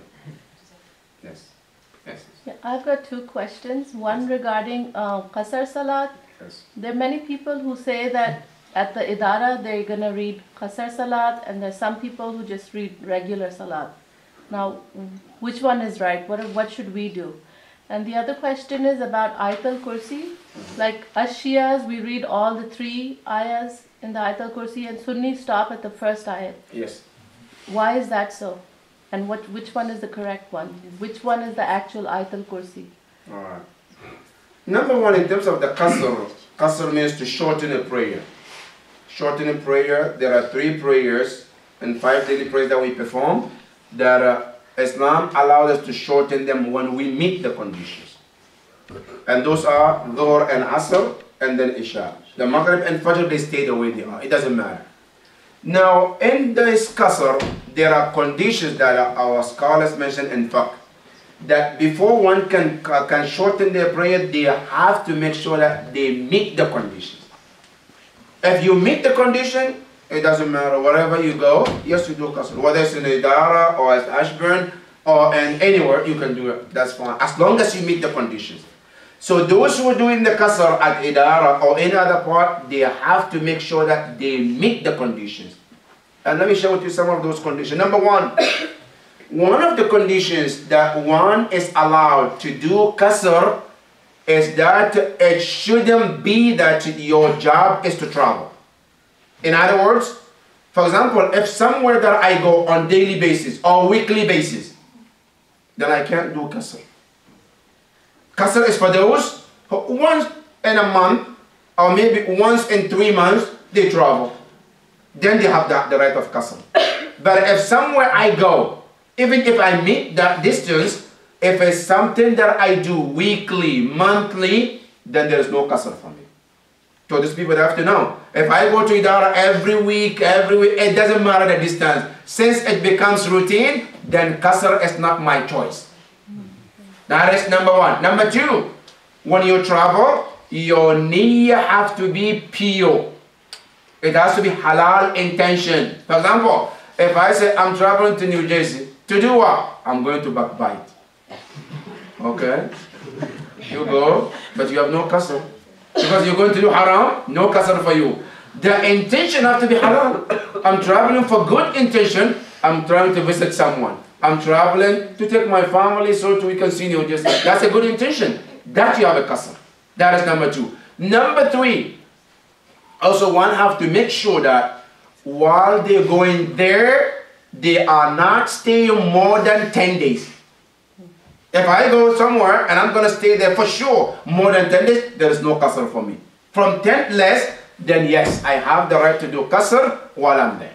Yes. Yes. Yeah, I've got two questions. One regarding uh, Qasar Salat. Yes. There are many people who say that at the Idara they're going to read Qasar Salat, and there's some people who just read regular Salat. Now, which one is right? What, what should we do? And the other question is about Ayatul Kursi. Like us Shias, we read all the three ayahs in the Ayatul Kursi, and Sunnis stop at the first ayat. Yes. Why is that so? And what, which one is the correct one? Which one is the actual Ayatul Kursi? Alright. Number one, in terms of the qasr, qasr means to shorten a prayer. shortening prayer, there are three prayers and five daily prayers that we perform that uh, Islam allowed us to shorten them when we meet the conditions. And those are Dhuhr and Asr and then Isha. The Maghrib and Fajr, they stay the way they are. It doesn't matter. Now, in this Qasr, there are conditions that our scholars mention in fiqh. That before one can, uh, can shorten their prayer, they have to make sure that they meet the conditions. If you meet the condition, it doesn't matter. Wherever you go, yes, you do Qasr. Whether it's in Idara or at Ashburn or in anywhere, you can do it. That's fine. As long as you meet the conditions. So those who are doing the Qasr at Idara or any other part, they have to make sure that they meet the conditions. And let me share with you some of those conditions. Number one, (coughs) one of the conditions that one is allowed to do Qasr is that it shouldn't be that your job is to travel. In other words, for example, if somewhere that I go on daily basis or weekly basis, then I can't do Qasr. Qasr is for those who once in a month or maybe once in three months they travel. Then they have the, the right of Qasr. (coughs) But if somewhere I go, even if I meet that distance, if it's something that I do weekly, monthly, then there is no Qasr for me. So these people have to know. If I go to Idara every week, every week, it doesn't matter the distance. Since it becomes routine, then Qasr is not my choice. That is number one. Number two, when you travel, your niyyah have to be pure. It has to be halal intention. For example, if I say I'm traveling to New Jersey, to do what? I'm going to backbite. Okay? You go, but you have no qasr. Because you're going to do haram, no qasr for you. The intention have to be halal. I'm traveling for good intention. I'm trying to visit someone. I'm traveling to take my family so to we can see New Jersey. That's a good intention. That you have a qasr. That is number two. Number three, also one have to make sure that while they're going there, they are not staying more than 10 days. If I go somewhere and I'm going to stay there for sure more than 10 days, there is no qasr for me. From 10 less, then yes, I have the right to do qasr while I'm there.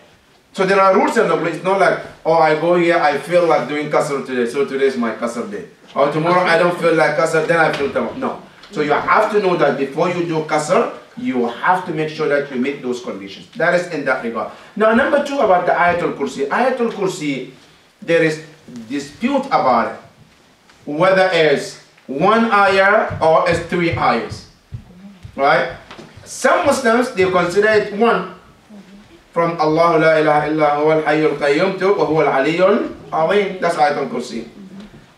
So there are rules and regulations. It's not like, oh, I go here, I feel like doing qasr today, so today is my qasr day. Or tomorrow I don't feel like qasr, then I feel tomorrow. No. So you have to know that before you do qasr, you have to make sure that you meet those conditions. That is in that regard. Now, number two about the Ayatul Kursi. Ayatul Kursi, there is dispute about it. Whether it's one ayah or it's three ayahs. Right? Some Muslims, they consider it one. From Allah la ilaha illa huwa al-hayyul qayyum to wa huwa al-aliyyul azim. That's Ayatul Kursi.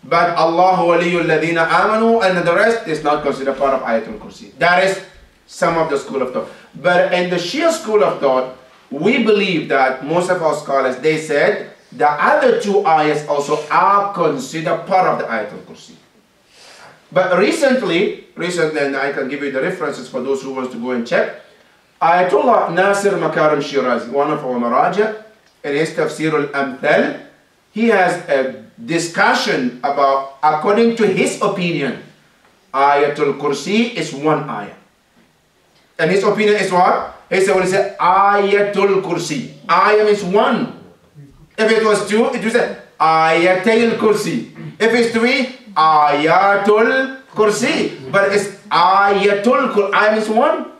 But Allah waliyul ladina amanu and the rest is not considered part of Ayatul Kursi. That is some of the school of thought. But in the Shia school of thought, we believe that most of our scholars, they said the other two ayahs also are considered part of the Ayatul Kursi. But recently, recently, and I can give you the references for those who want to go and check, Ayatollah Nasir Makarim Shirazi, one of our Maraja, in his Tafsir al-Amthal, he has a discussion about, according to his opinion, Ayatul Kursi is one ayah. And his opinion is what? He said when he said Ayatul Kursi. Ayah means one. If it was two, it would say Ayatul Kursi. If it's three, Ayatul Kursi. But it's Ayatul Kursi. Ayah means one.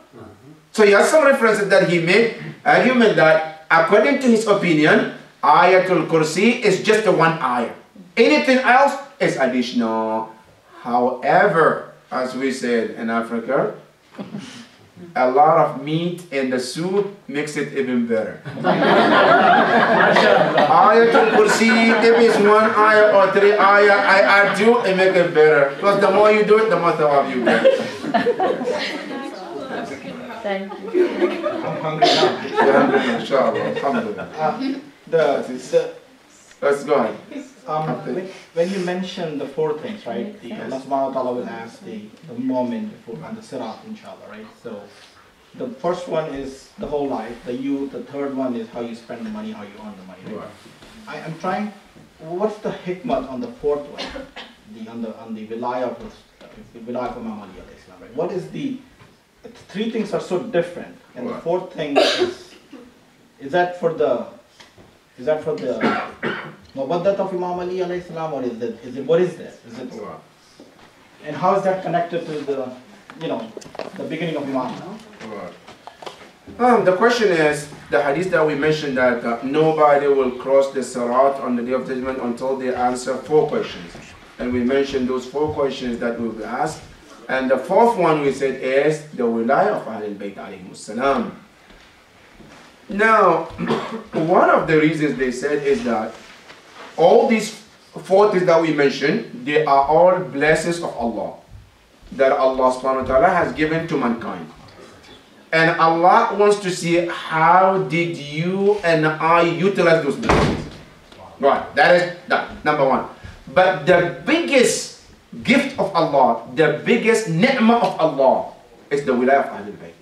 So he has some references that he made, argument that according to his opinion, Ayatul Kursi is just the one ayah. Anything else is additional. However, as we said in Africa, a lot of meat in the soup makes it even better. (laughs) Ayatul Kursi, if it's one ayah or three ayah, I add two and make it better. Because the more you do it, the more thawab you get. (laughs) Thank you. I'm hungry now. Alhamdulillah, inshallah. Alhamdulillah. Uh, the, the, Let's go ahead. um, when, when you mention the four things, right? The Allah subhanahu wa ta'ala will ask the, the moment before on the sirat, inshallah, right? So the first one is the whole life, the you, the third one is how you spend the money, how you earn the money. Right? I am trying, what's the hikmah on the fourth one? The, on the, on the wilayah of, the wilayah of Imam Ali alayhi right? What is the, three things are so different, and the fourth thing is, is that for the, is that for the Mawaddat of Imam Ali alayhi salam, or is it, is it, what is that? Is it, Right. and how is that connected to the, you know, the beginning of Imam? Right. Um, the question is the hadith that we mentioned that uh, nobody will cross the Sirat on the day of judgment until they answer four questions. And we mentioned those four questions that will be asked. And the fourth one we said is the wilayah of Ahlul Bayt alayhimus salam. Now, (clears throat) one of the reasons they said is that all these four things that we mentioned, they are all blessings of Allah that Allah subhanahu wa ta'ala has given to mankind. And Allah wants to see how did you and I utilize those blessings. Right, that is that, number one. But the biggest gift of Allah, the biggest ni'mah of Allah is the wilayah of Ahlul Bayt.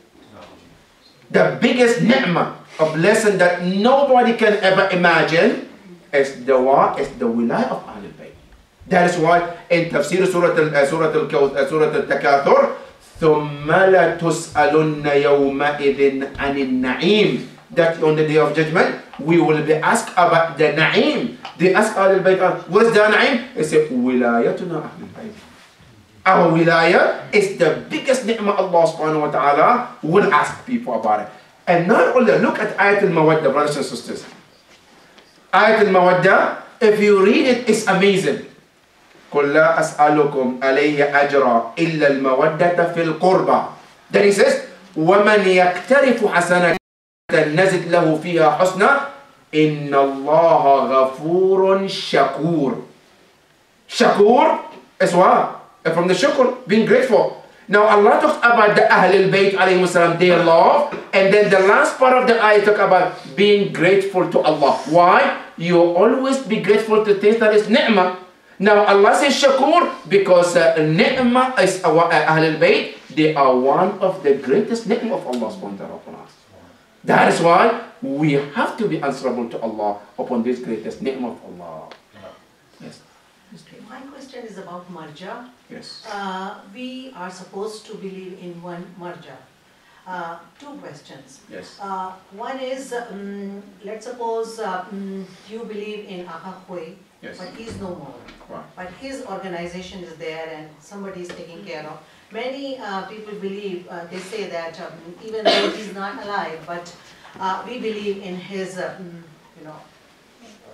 The biggest ni'mah, a blessing that nobody can ever imagine is the what? Is the wilayah of Ahlul Bayt. That is why in tafsir Surah Al- uh, Surah Al- uh, Surah Al-Takathur, ثم لتسألن يومئذ عن النعيم that on the day of judgment, we will be asked about the na'im. They ask Ahl al-Bayt, uh, what is the na'im? They say, wilayatuna Ahl al-Bayt. Our wilayah is the biggest ni'mah Allah subhanahu wa ta'ala will ask people about it. And not only, look at Ayat al-Mawadda, brothers and sisters. Ayat al-Mawadda, if you read it, it's amazing. قل لا أسألكم عليه أجرا إلا المودة في القربى. Then he says, ومن يَكْتَرِفُ حسنة نزد له فيها حسنة إن الله غفور شكور شكور is what? From the shukr, being grateful. Now Allah talks about the Ahlul Bayt alayhi salam, their love, and then the last part of the ayah talk about being grateful to Allah. Why? You always be grateful to things that is ni'mah. Now Allah says shakur because uh, ni'mah is uh, Ahlul Bayt, they are one of the greatest ni'mah of Allah upon us. That is why we have to be answerable to Allah upon this greatest name of Allah. Yes. My question is about marja. Yes. Uh, we are supposed to believe in one marja. Uh, two questions. Yes. Uh, one is, um, let's suppose uh, mm, you believe in Aga Khu'i, Yes. but he's no more. Right. But his organization is there and somebody is taking care of. Many uh, people believe, uh, they say that um, even though he's not alive, but uh, we believe in his, uh, mm, you know,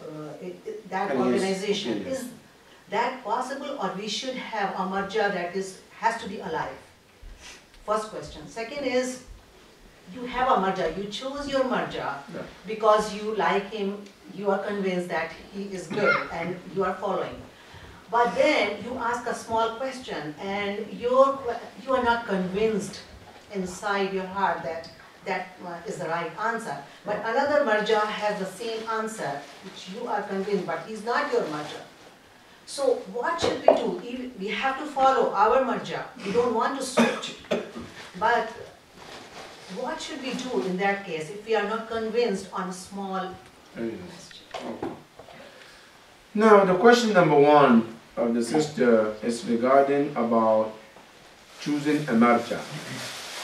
uh, it, it, that And organization. Is that possible or we should have a marja that is, has to be alive? First question. Second is, you have a marja, you choose your marja Yeah. because you like him, you are convinced that he is good and you are following. But then you ask a small question and you're, you are not convinced inside your heart that that uh, the right answer. But another marja has the same answer, which you are convinced, but he's not your marja. So what should we do? We have to follow our marja. We don't want to switch. But what should we do in that case if we are not convinced on a small question? Now, the question number one of the sister is regarding about choosing a marja.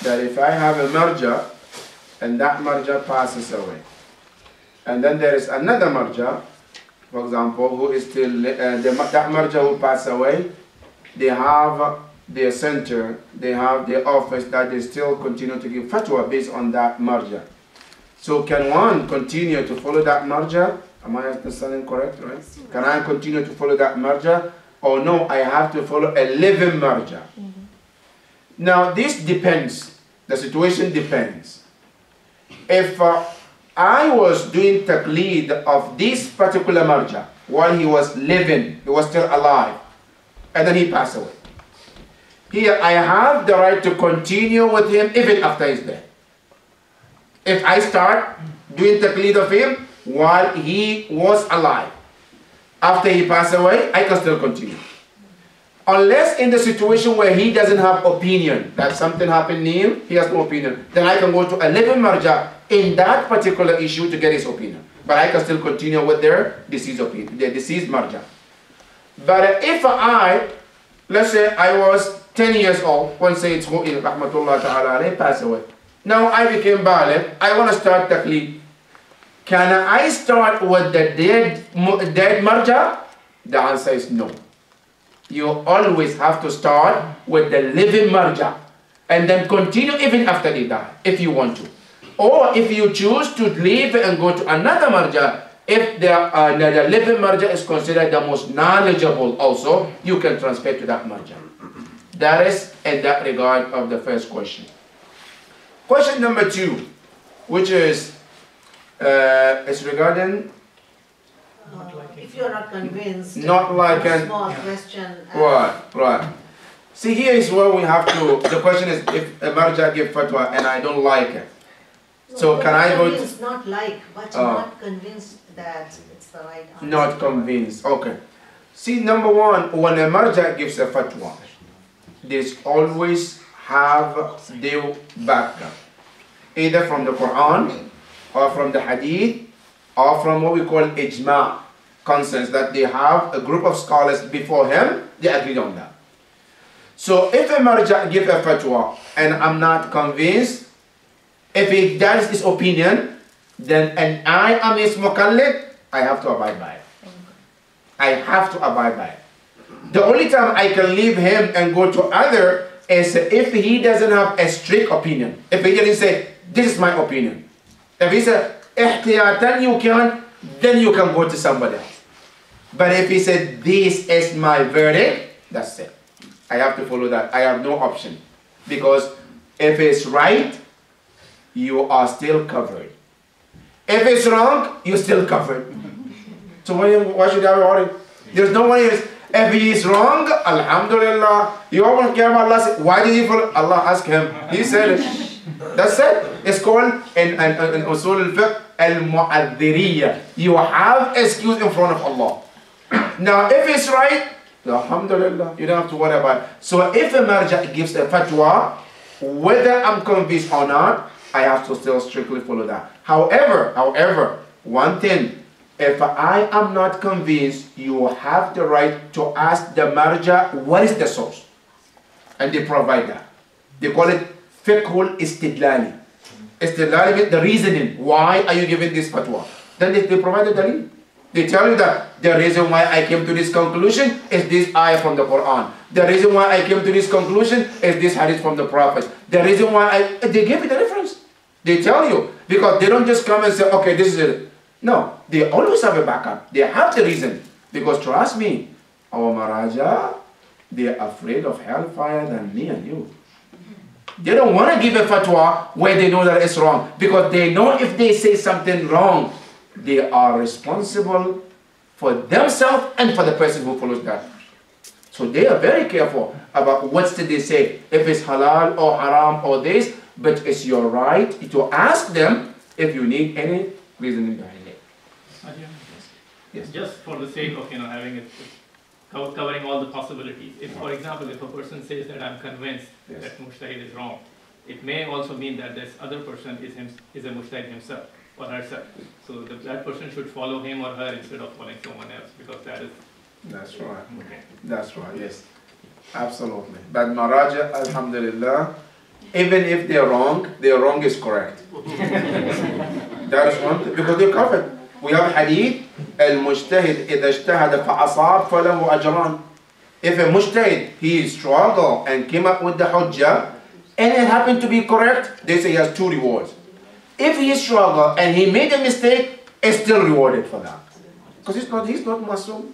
That if I have a marja and that marja passes away, and then there is another marja, for example, who is still, uh, the, that marja who pass away, they have their center, they have their office that they still continue to give fatwa based on that marja. So can one continue to follow that marja? Am I understanding correct, right? Can I continue to follow that marja? Or no, I have to follow a living marja. Now this depends. The situation depends. If uh, I was doing taqleed of this particular marja while he was living, he was still alive, and then he passed away. Here I have the right to continue with him even after his death. If I start doing taqleed of him while he was alive, after he passed away, I can still continue. Unless in the situation where he doesn't have opinion, that something happened to him, he has no opinion, then I can go to a living marja in that particular issue to get his opinion. But I can still continue with their deceased opinion, their deceased marja. But if I, let's say I was 10 years old, when Sayyid Khu'i, rahmatullah ta'ala passed away. Now I became baligh, I want to start taqleed. Can I start with the dead, dead marja? The answer is no. You always have to start with the living marja and then continue even after they die, if you want to. Or if you choose to leave and go to another marja, if the, uh, the living marja is considered the most knowledgeable also, you can transfer to that marja. That is in that regard of the first question. Question number two, which is, uh, is regarding Uh, If you are not convinced. Not like a an- Small question. uh, Right, right. See, here is where we have to. The question is if a marja give fatwa and I don't like it. no, So can I go It's not like, but Oh. not convinced that it's the right answer. Not convinced. Okay. See, number one, when a marja gives a fatwa, there's always have the backup, either from the Quran or from the Hadith or from what we call ijma, consensus that they have a group of scholars before him, they agreed on that. So if a marja give a fatwa and I'm not convinced, if he does his opinion, then and I am his muqallid, I have to abide by it. I have to abide by it. The only time I can leave him and go to other is if he doesn't have a strict opinion. If he didn't say, this is my opinion. If he said, ihtiyatan you can, then you can go to somebody else. But if he said, this is my verdict, that's it. I have to follow that. I have no option. Because if it's right, you are still covered. If it's wrong, you're still covered. So why, should I worry? There's no one else. If he is wrong, Alhamdulillah, you all want to care about Allah. Why did he follow? Allah ask him. He said it. That's it. It's called in, in, in Usul al-Fiqh al-Mu'adhiriyya. You have excuse in front of Allah. Now, if it's right, Alhamdulillah, you don't have to worry about it. So if a marja gives a fatwa, whether I'm convinced or not, I have to still strictly follow that. However, however, one thing, if I am not convinced, you have the right to ask the marja, what is the source? And they provide that. They call it fiqhul istidlali. Istidlali the reasoning. Why are you giving this fatwa? Then they, they provide the dalil. They tell you that the reason why I came to this conclusion is this ayah from the Quran. The reason why I came to this conclusion is this hadith from the Prophet. The reason why I, they give you the reference. They tell you. Because they don't just come and say, okay, this is it. No, they always have a backup. They have the reason. Because trust me, our Maraja, they're afraid of hellfire than me and you. They don't want to give a fatwa where they know that it's wrong. Because they know if they say something wrong, they are responsible for themselves and for the person who follows that. So they are very careful about what did they say, if it's halal or haram or this, but it's your right to ask them if you need any reasoning behind it. Yes. Just for the sake of, you know, having it, covering all the possibilities. If, for example, if a person says that I'm convinced Yes. that mujtahid is wrong, it may also mean that this other person is him, is a mujtahid himself or herself. So the, that person should follow him or her instead of following someone else, because that is, That's right. okay. That's right, yes. Absolutely. But Maraja, Alhamdulillah, even if they're wrong, their wrong is correct. (laughs) that is one thing, because they're covered. We have hadith, المجتهد إذا اجتهد فأصاب فله أجران. If a mujtahid, he struggled and came up with the hujjah, and it happened to be correct, they say he has two rewards. If he struggled and he made a mistake, it's still rewarded for that. Because he's not, he's not Masum.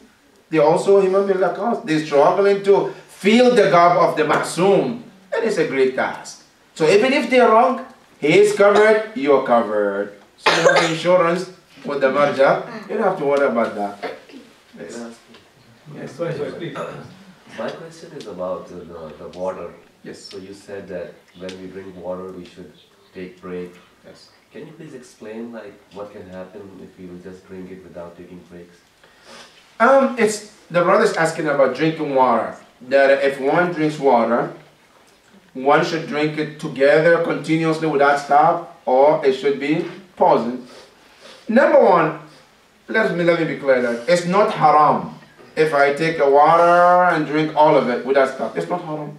They also human being like us. They're struggling to fill the gap of the Masum. And it's a great task. So even if they're wrong, he is covered, you're covered. So you have insurance with the marja, you don't have to worry about that. Yes. Yes. Sorry, sorry, please. My question is about uh, the, the water. Yes. So you said that when we drink water, we should take break. Yes. Can you please explain like what can happen if we just drink it without taking breaks? Um, it's the brother's asking about drinking water. That if one drinks water, one should drink it together continuously without stop, or it should be pausing. Number one, let me let me be clear that it's not haram if I take a water and drink all of it without stop. It's not haram.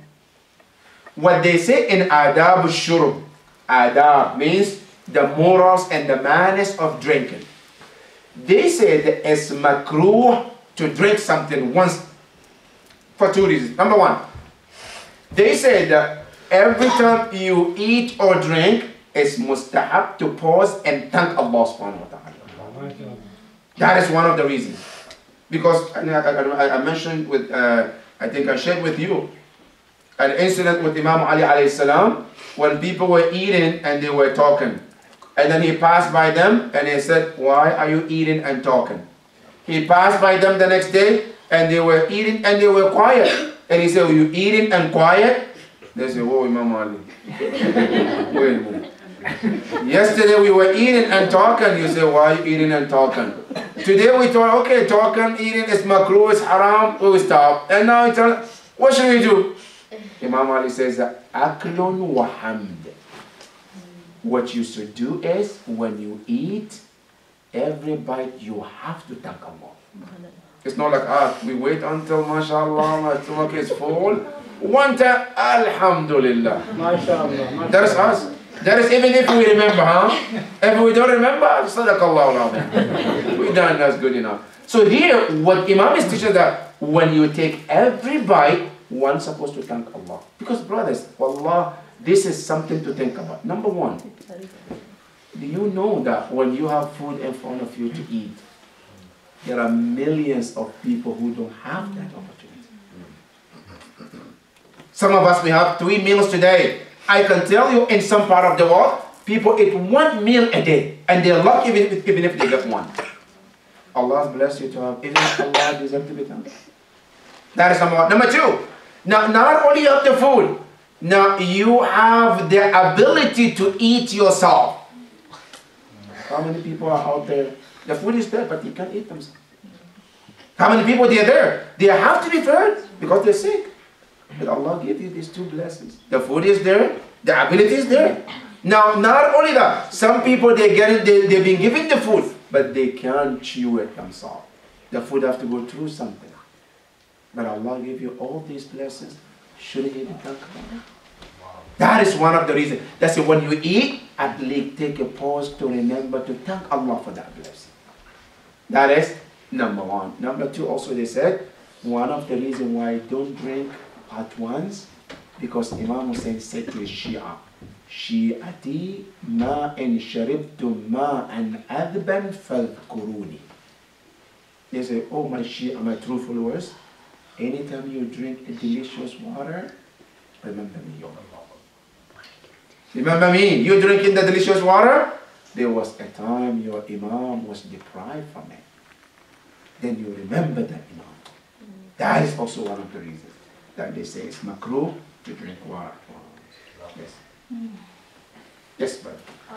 what they say in adab shurub, adab means the morals and the manners of drinking. They said it's makruh to drink something once for two reasons. Number one, they said that every time you eat or drink, it's mustahab to pause and thank Allah subhanahu wa ta'ala. That is one of the reasons. Because I, I, I mentioned with, uh, I think I shared with you, an incident with Imam Ali alayhi salam, when people were eating and they were talking. And then he passed by them and he said, why are you eating and talking? He passed by them the next day and they were eating and they were quiet. And he said, are you eating and quiet? They said, whoa, Imam Ali. (laughs) Wait a minute. Yesterday we were eating and talking. You say, why are you eating and talking? Today we thought, okay, talking, eating is makruh, it's haram, we will stop. And now it's, what should we do? Imam Ali says, aklun wa hamd. What you should do is, when you eat, every bite you have to thank Allah. It's not like, ah, we wait until, mashallah, my stomach is full. One time, alhamdulillah. MashaAllah. That is us. That is even if we remember, huh? If we don't remember, sadaqallah We done, that's good enough. So here, what Imam is teaching that when you take every bite, one's supposed to thank Allah. Because brothers, Allah, this is something to think about. Number one, do you know that when you have food in front of you to eat, there are millions of people who don't have that opportunity. Some of us, we have three meals today. I can tell you in some part of the world, people eat one meal a day, and they're lucky even if, even if they get one. Allah bless you to have, even Allah deserves to be thanked. That is number one. Number two, now not only you have the food, now you have the ability to eat yourself. How many people are out there? The food is there, but you can't eat themselves. How many people they are there? They have to be fed because they're sick. But Allah gave you these two blessings. The food is there, the ability is there. Now, not only that, some people they get it, they, they've been given the food, but they can't chew it themselves. The food have to go through something. But Allah gave you all these blessings. Shouldn't you be thankful? That is one of the reasons. That's it. When you eat, at least take a pause to remember to thank Allah for that blessing. That is number one. Number two, also they said, one of the reasons why I don't drink at once, because Imam Hussein said to his Shia, in sharibtu ma an adban fadhkuruni. They say, oh my Shia, my true followers, anytime you drink a delicious water, remember me, Ya Allah. Remember me, you drinking the delicious water? There was a time your Imam was deprived from it. Then you remember that Imam. That is also one of the reasons that they say it's makruh to drink water. Yes. Yes, brother. Uh,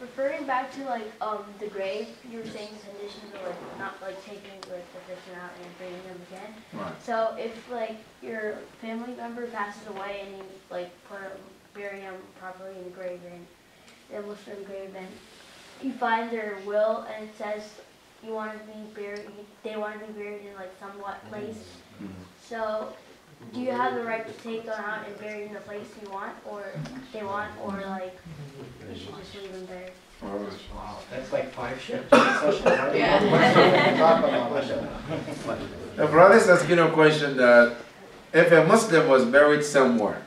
referring back to like um the grave, you were saying the conditions are like not like taking like the person out and bringing them again. Right. So if like your family member passes away and you like put him, bury him properly in the grave and the Muslim grave, then you find their will and it says you want to be buried, they want to be buried in like somewhat place. So do you have the right to take them out and bury in the place you want or they want or like you should just leave them there? Wow, That's like five shifts. Yeah. The brother is asking a question that if a Muslim was buried somewhere,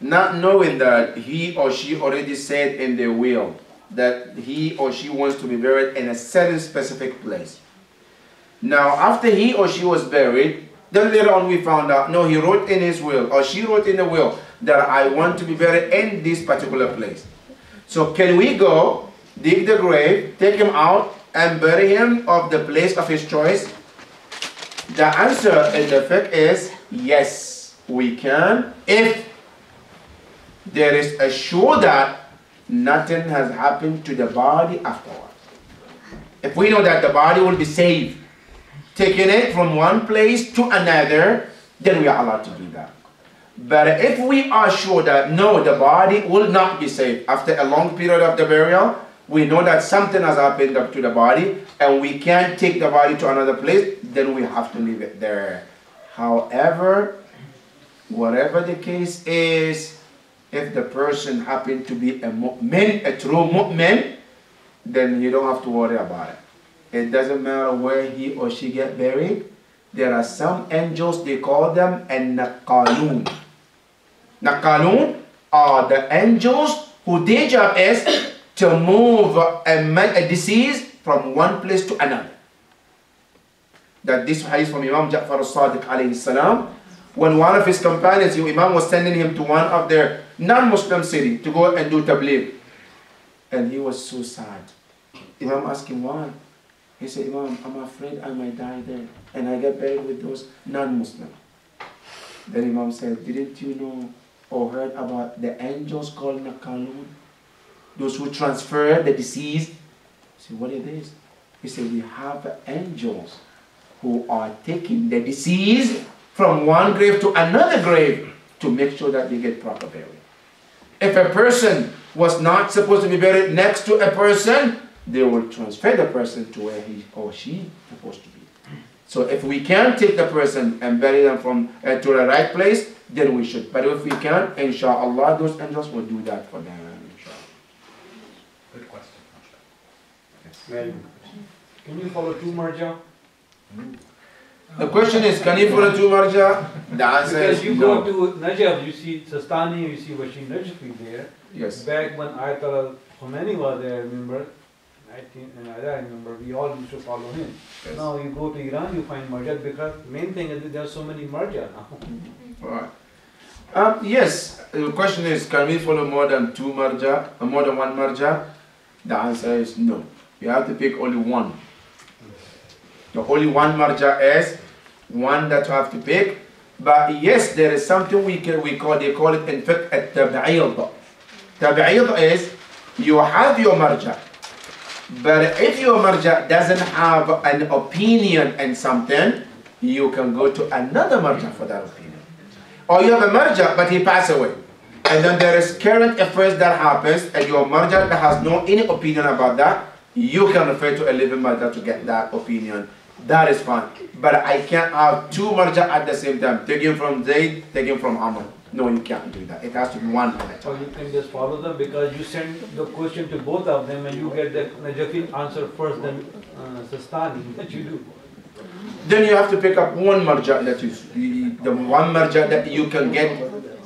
not knowing that he or she already said in their will that he or she wants to be buried in a certain specific place. Now, after he or she was buried, then later on we found out, no, he wrote in his will, or she wrote in the will, that I want to be buried in this particular place. So can we go, dig the grave, take him out, and bury him of the place of his choice? The answer in the effect is yes, we can, if there is a sure that nothing has happened to the body afterwards. If we know that the body will be saved, taking it from one place to another, then we are allowed to do that. But if we are sure that no, the body will not be saved after a long period of the burial, we know that something has happened to the body and we can't take the body to another place, then we have to leave it there. However, whatever the case is, if the person happened to be a mu'min, a true mu'min, then you don't have to worry about it. It doesn't matter where he or she get buried. There are some angels, they call them an-naqalun. Naqalun are the angels who their job is to move a, man, a disease from one place to another. That this hadith from Imam Ja'far al-Sadiq alayhi salam, when one of his companions, Imam was sending him to one of their non-Muslim city to go and do tabligh. And he was so sad. Imam asked him why. He said, Imam, I'm afraid I might die there. And I get buried with those non-Muslim. Then Imam said, didn't you know or heard about the angels called Nakalun? Those who transfer the disease. I said, what it is? He said, we have angels who are taking the disease from one grave to another grave to make sure that they get proper burial. If a person was not supposed to be buried next to a person, they will transfer the person to where he or she supposed to be. So if we can take the person and bury them from uh, to the right place, then we should. But if we can't, inshallah, those angels will do that for them. Good question. Yes. Very good. Can you follow two marja? The question is, can you follow two marja? The answer Because is you no. go to Najaf, you see Sistani, you see Bashir Najafi there. Yes. Back when Ayatollah Khomeini was there, I 19, and I remember, we all used to follow him. Yes. Now you go to Iran, you find marja because main thing is that there are so many marja now. (laughs) Alright. Um, yes, the question is, can we follow more than two marja, or more than one marja? The answer is no. You have to pick only one. The only one marja is one that you have to pick. But yes, there is something we can, we call they call it in fact a tab'id. Tab'id is you have your marja, but if your marja doesn't have an opinion in something, you can go to another marja for that opinion. Or you have a marja, but he passed away. And then there is current affairs that happens, and your marja that has no any opinion about that, you can refer to a living marja to get that opinion. That is fine. But I can't have two marja at the same time. Taking from Zayd, taking from Amr. No, you can't do that. It has to be one a Or you can just follow them because you send the question to both of them and you get the Najafi answer first, then uh, Sistani, (laughs) that you do. Then you have to pick up one marja that is the one marja that you can get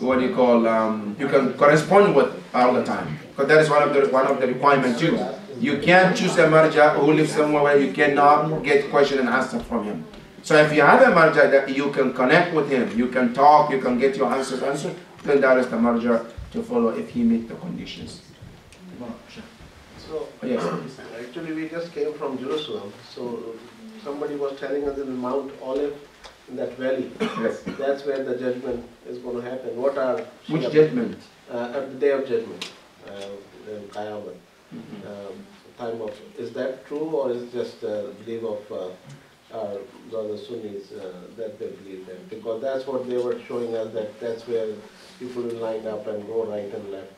what do you call um, you can correspond with all the time because that is one of the one of the requirements too. You can't choose a marja who lives somewhere where you cannot get question and answer from him. So if you have a marja that you can connect with him, you can talk, you can get your answers answered, then that is the marja to follow if he meets the conditions. So, Yes. actually, we just came from Jerusalem, so somebody was telling us in Mount Olive, in that valley, Yes. that's where the judgment is going to happen. What are Which judgment? Uh, at the day of judgment, uh, in Qiyamah. Um, time of, is that true or is it just a belief of uh, our the Sunnis uh, that they believe that? Because that's what they were showing us, that that's where people will line up and go right and left.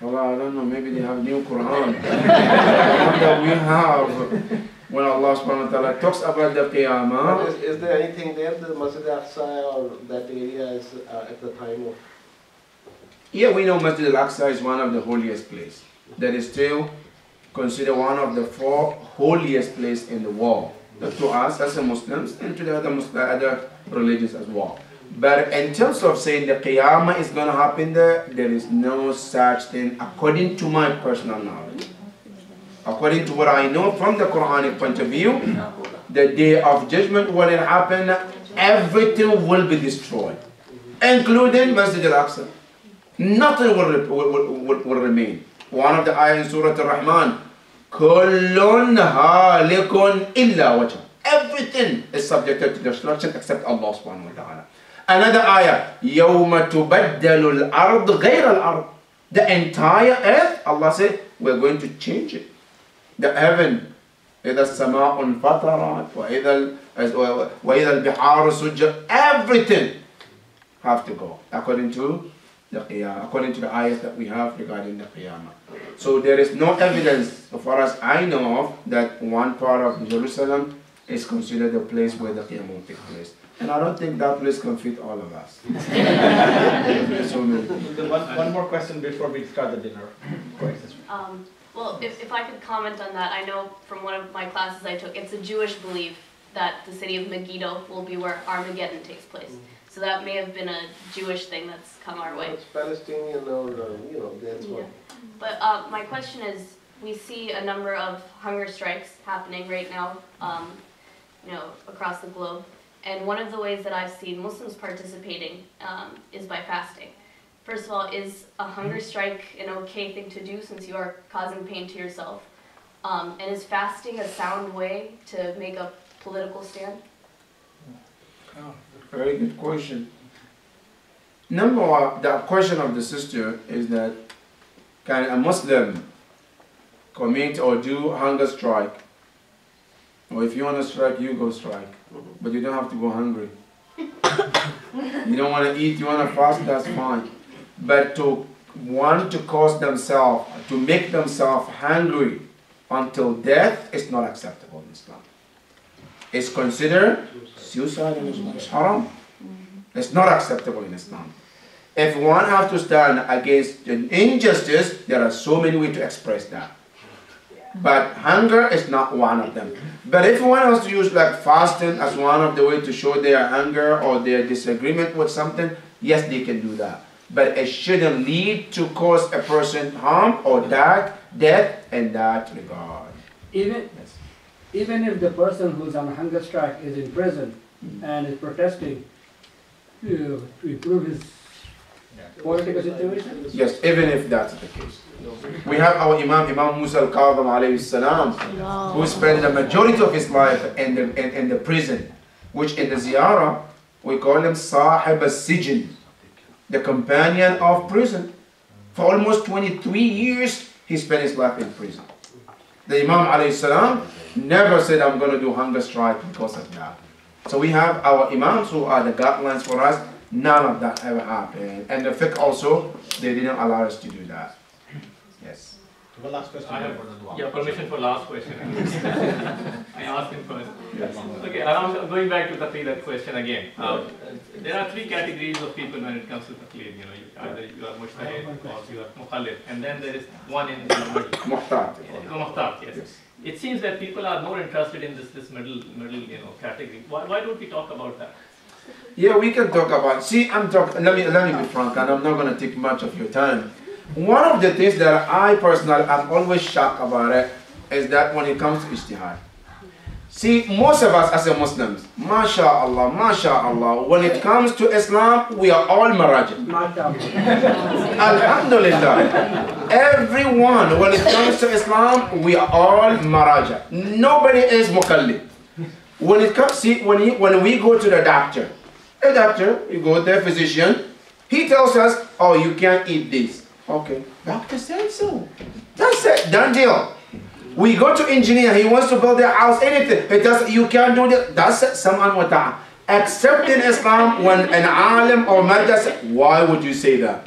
Well, I don't know, maybe they have new Quran. (laughs) that we have, when Allah subhanahu wa ta'ala talks about the Qiyamah, is, is there anything there, the Masjid Al-Aqsa or that area is uh, at the time of yeah, we know Masjid al-Aqsa is one of the holiest places. That is still considered one of the four holiest places in the world. To us as Muslims and to the other, Muslim, other religions as well. But in terms of saying the Qiyamah is going to happen there, there is no such thing according to my personal knowledge. According to what I know from the Quranic point of view, the day of judgment, when it happen, everything will be destroyed, including Masjid al-Aqsa. Nothing will, will, will, will remain. One of the ayahs in Surah Al-Rahman, كُلٌّ هَالِكٌ إِلَّا وَجْهَ Everything is subjected to destruction except Allah subhanahu wa ta'ala. Another ayah, يَوْمَ تُبَدَّلُ الْأَرْض غَيْرَ الْأَرْض The entire earth, Allah said, we're going to change it. The heaven, إِذَا السَّمَاءُ انْفَطَرَتْ وَإِذَا وَإِذَا الْبِحَارُ سُجَّرَتْ Everything have to go according to the qiyamah, according to the ayahs that we have regarding the qiyamah. So there is no evidence, as far as I know of, that one part of Jerusalem is considered the place where the Qiyam will take place. And I don't think that place can fit all of us. (laughs) So many. One, one more question before we start the dinner. Go ahead, sister. Um, well, if, if I could comment on that, I know from one of my classes I took, it's a Jewish belief that the city of Megiddo will be where Armageddon takes place. So that may have been a Jewish thing that's come our way. It's Palestinian or, uh, you know, that's what. But uh, my question is, we see a number of hunger strikes happening right now, um, you know, across the globe. And one of the ways that I've seen Muslims participating um, is by fasting. First of all, is a hunger strike an okay thing to do since you are causing pain to yourself? Um, and is fasting a sound way to make a political stand? Very good question. Number one, the question of the sister is that can a Muslim commit or do hunger strike? Or if you want to strike, you go strike. But you don't have to go hungry. (laughs) you don't want to eat, you want to fast, that's fine. But to want to cause themselves, to make themselves hungry until death is not acceptable in Islam. It's considered suicide in Islam. It's haram. Mm-hmm. It's not acceptable in Islam. If one has to stand against an injustice, there are so many ways to express that. But hunger is not one of them. But if one wants to use like fasting as one of the ways to show their hunger or their disagreement with something, yes, they can do that. But it shouldn't lead to cause a person harm or mm-hmm. death, death in that regard. Even, even if the person who's on hunger strike is in prison hmm. and is protesting to, to improve his political situation? Yes, even if that's the case. We have our Imam, Imam Musa al-Kadhim alayhi salam, who spent the majority of his life in the, in, in the prison, which in the ziyarah, we call him Sahib al-Sijin, the companion of prison. For almost 23 years, he spent his life in prison. The Imam alayhi never said, I'm going to do hunger strike because of that. So we have our Imams who are the guidelines for us. None of that ever happened. And the fiqh also, they didn't allow us to do that. Yes. One last question. I have, yeah, permission for last question. (laughs) I asked him first. Yes. Okay, around, going back to the Taqleed question again. Um, there are three categories of people when it comes to Taqleed. You know, you, either you are Mujtahid or you are muqallid. And then there is one in the middle. Muhtat. Muhtat, yes. Yes. It seems that people are more interested in this, this middle, middle, you know, category. Why, why don't we talk about that? Yeah, we can talk about. See, I'm talking. Let me let me be frank, and I'm not going to take much of your time. One of the things that I personally am always shocked about it is that when it comes to ijtihad. See, most of us as a Muslims, mashallah, mashallah, when it comes to Islam, we are all maraja. Alhamdulillah. Everyone, when it comes to Islam, we are all maraja. Nobody is muqallid. When it comes, see, when, he, when we go to the doctor, a doctor, you go to the physician, he tells us, oh, you can't eat this. Okay, doctor said so. That's it, done deal. We go to engineer, he wants to build their house, anything. He tells you can't do that. That's it, someone with that. Except in Islam, when an alim or madrasa, why would you say that?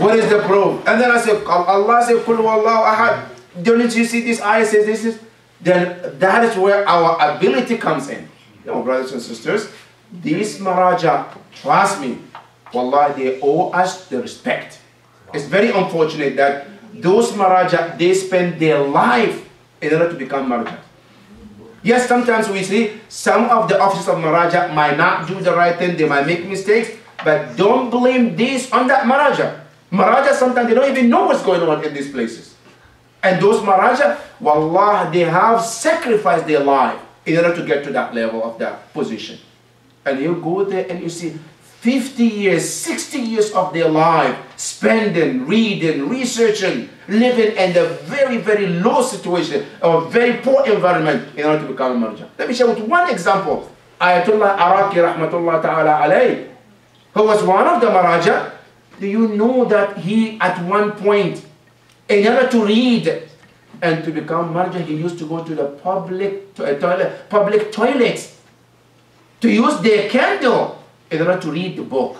What is the proof? And then I say, Allah said, Kul wallahu ahad. Don't you see this ayah says this is? Then that is where our ability comes in. You know, brothers and sisters, these maraja, trust me, wallah, they owe us the respect. It's very unfortunate that those maraja, they spend their life in order to become maraja. Yes, sometimes we see some of the officers of Maraja might not do the right thing, they might make mistakes, but don't blame this on that Maraja. Maraja sometimes they don't even know what's going on in these places. And those Maraja, wallah, they have sacrificed their life in order to get to that level of that position. And you go there and you see 50 years, 60 years of their life spending, reading, researching, living in a very, very low situation, a very poor environment in order to become a marja. Let me share with one example. Ayatollah Araki rahmatullah ta'ala alayh, who was one of the maraja. Do you know that he at one point, in order to read and to become marja, he used to go to the public to, uh, toilet, public toilets to use their candle in order to read the book.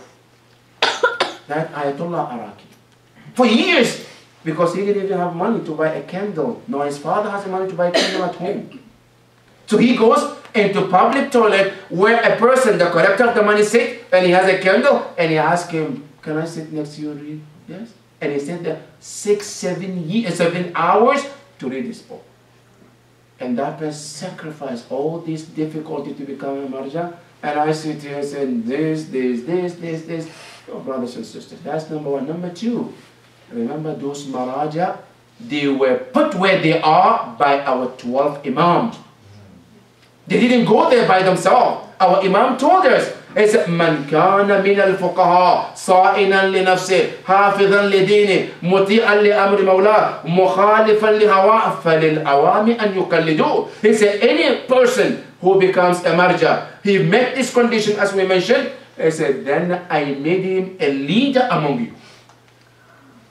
that Ayatollah Araki. For years, because he didn't even have money to buy a candle, nor his father has the money to buy a candle at home. So he goes into public toilet where a person, the collector of the money sit and he has a candle and he ask him, can I sit next to you and read? Yes. And he said that six, seven years, uh, seven hours to read this book. And that person sacrificed all this difficulty to become a marja. And I sit here saying this, this, this, this, this. Oh, brothers and sisters, that's number one. Number two, remember those maraja, they were put where they are by our 12 imams. They didn't go there by themselves. Our imam told us, is من كان من الفقهاء صائنا لنفسه حافظا لدينه مطيعا لأمر مولاه مخالفا لهواه فللأوام أن يقلدوه. He said any person who becomes a marja, he met this condition as we mentioned, he said then I made him a leader among you.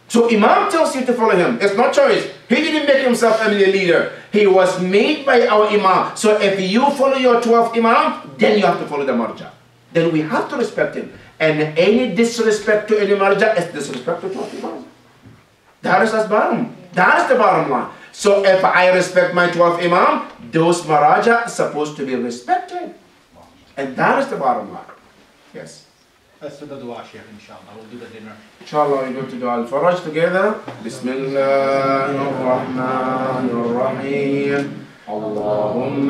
So Imam tells you to follow him. It's not choice. He didn't make himself a leader. He was made by our Imam. So if you follow your 12th Imam, then you have to follow the marja. Then we have to respect him. And any disrespect to any marja is disrespect to 12th Imam. That is the bottom. That is the bottom line. So if I respect my 12th Imam, those maraja are supposed to be respected. And that is the bottom line. Yes. Let's do the dua, Sheikh, inshallah. We'll do the dinner. Inshallah, we go to Dua al-Faraj together. Bismillah ar-Rahman ar-Rahim. اللهم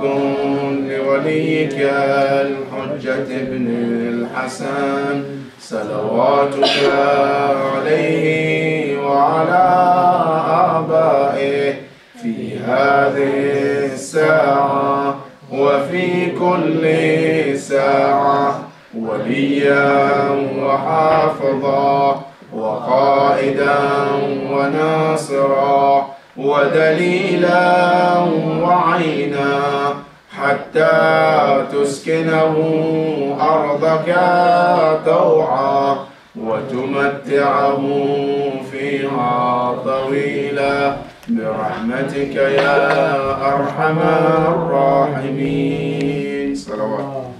كن لوليك الحجة ابن الحسن صلواتك عليه وعلى آبائه في هذه الساعة وفي كل ساعة وليا وحافظا وقائدا وناصرا ودليلا وعينا حتى تسكنه أرضك طوعا وتمتعه فيها طويلا. برحمتك يا أرحم الراحمين. صلوات.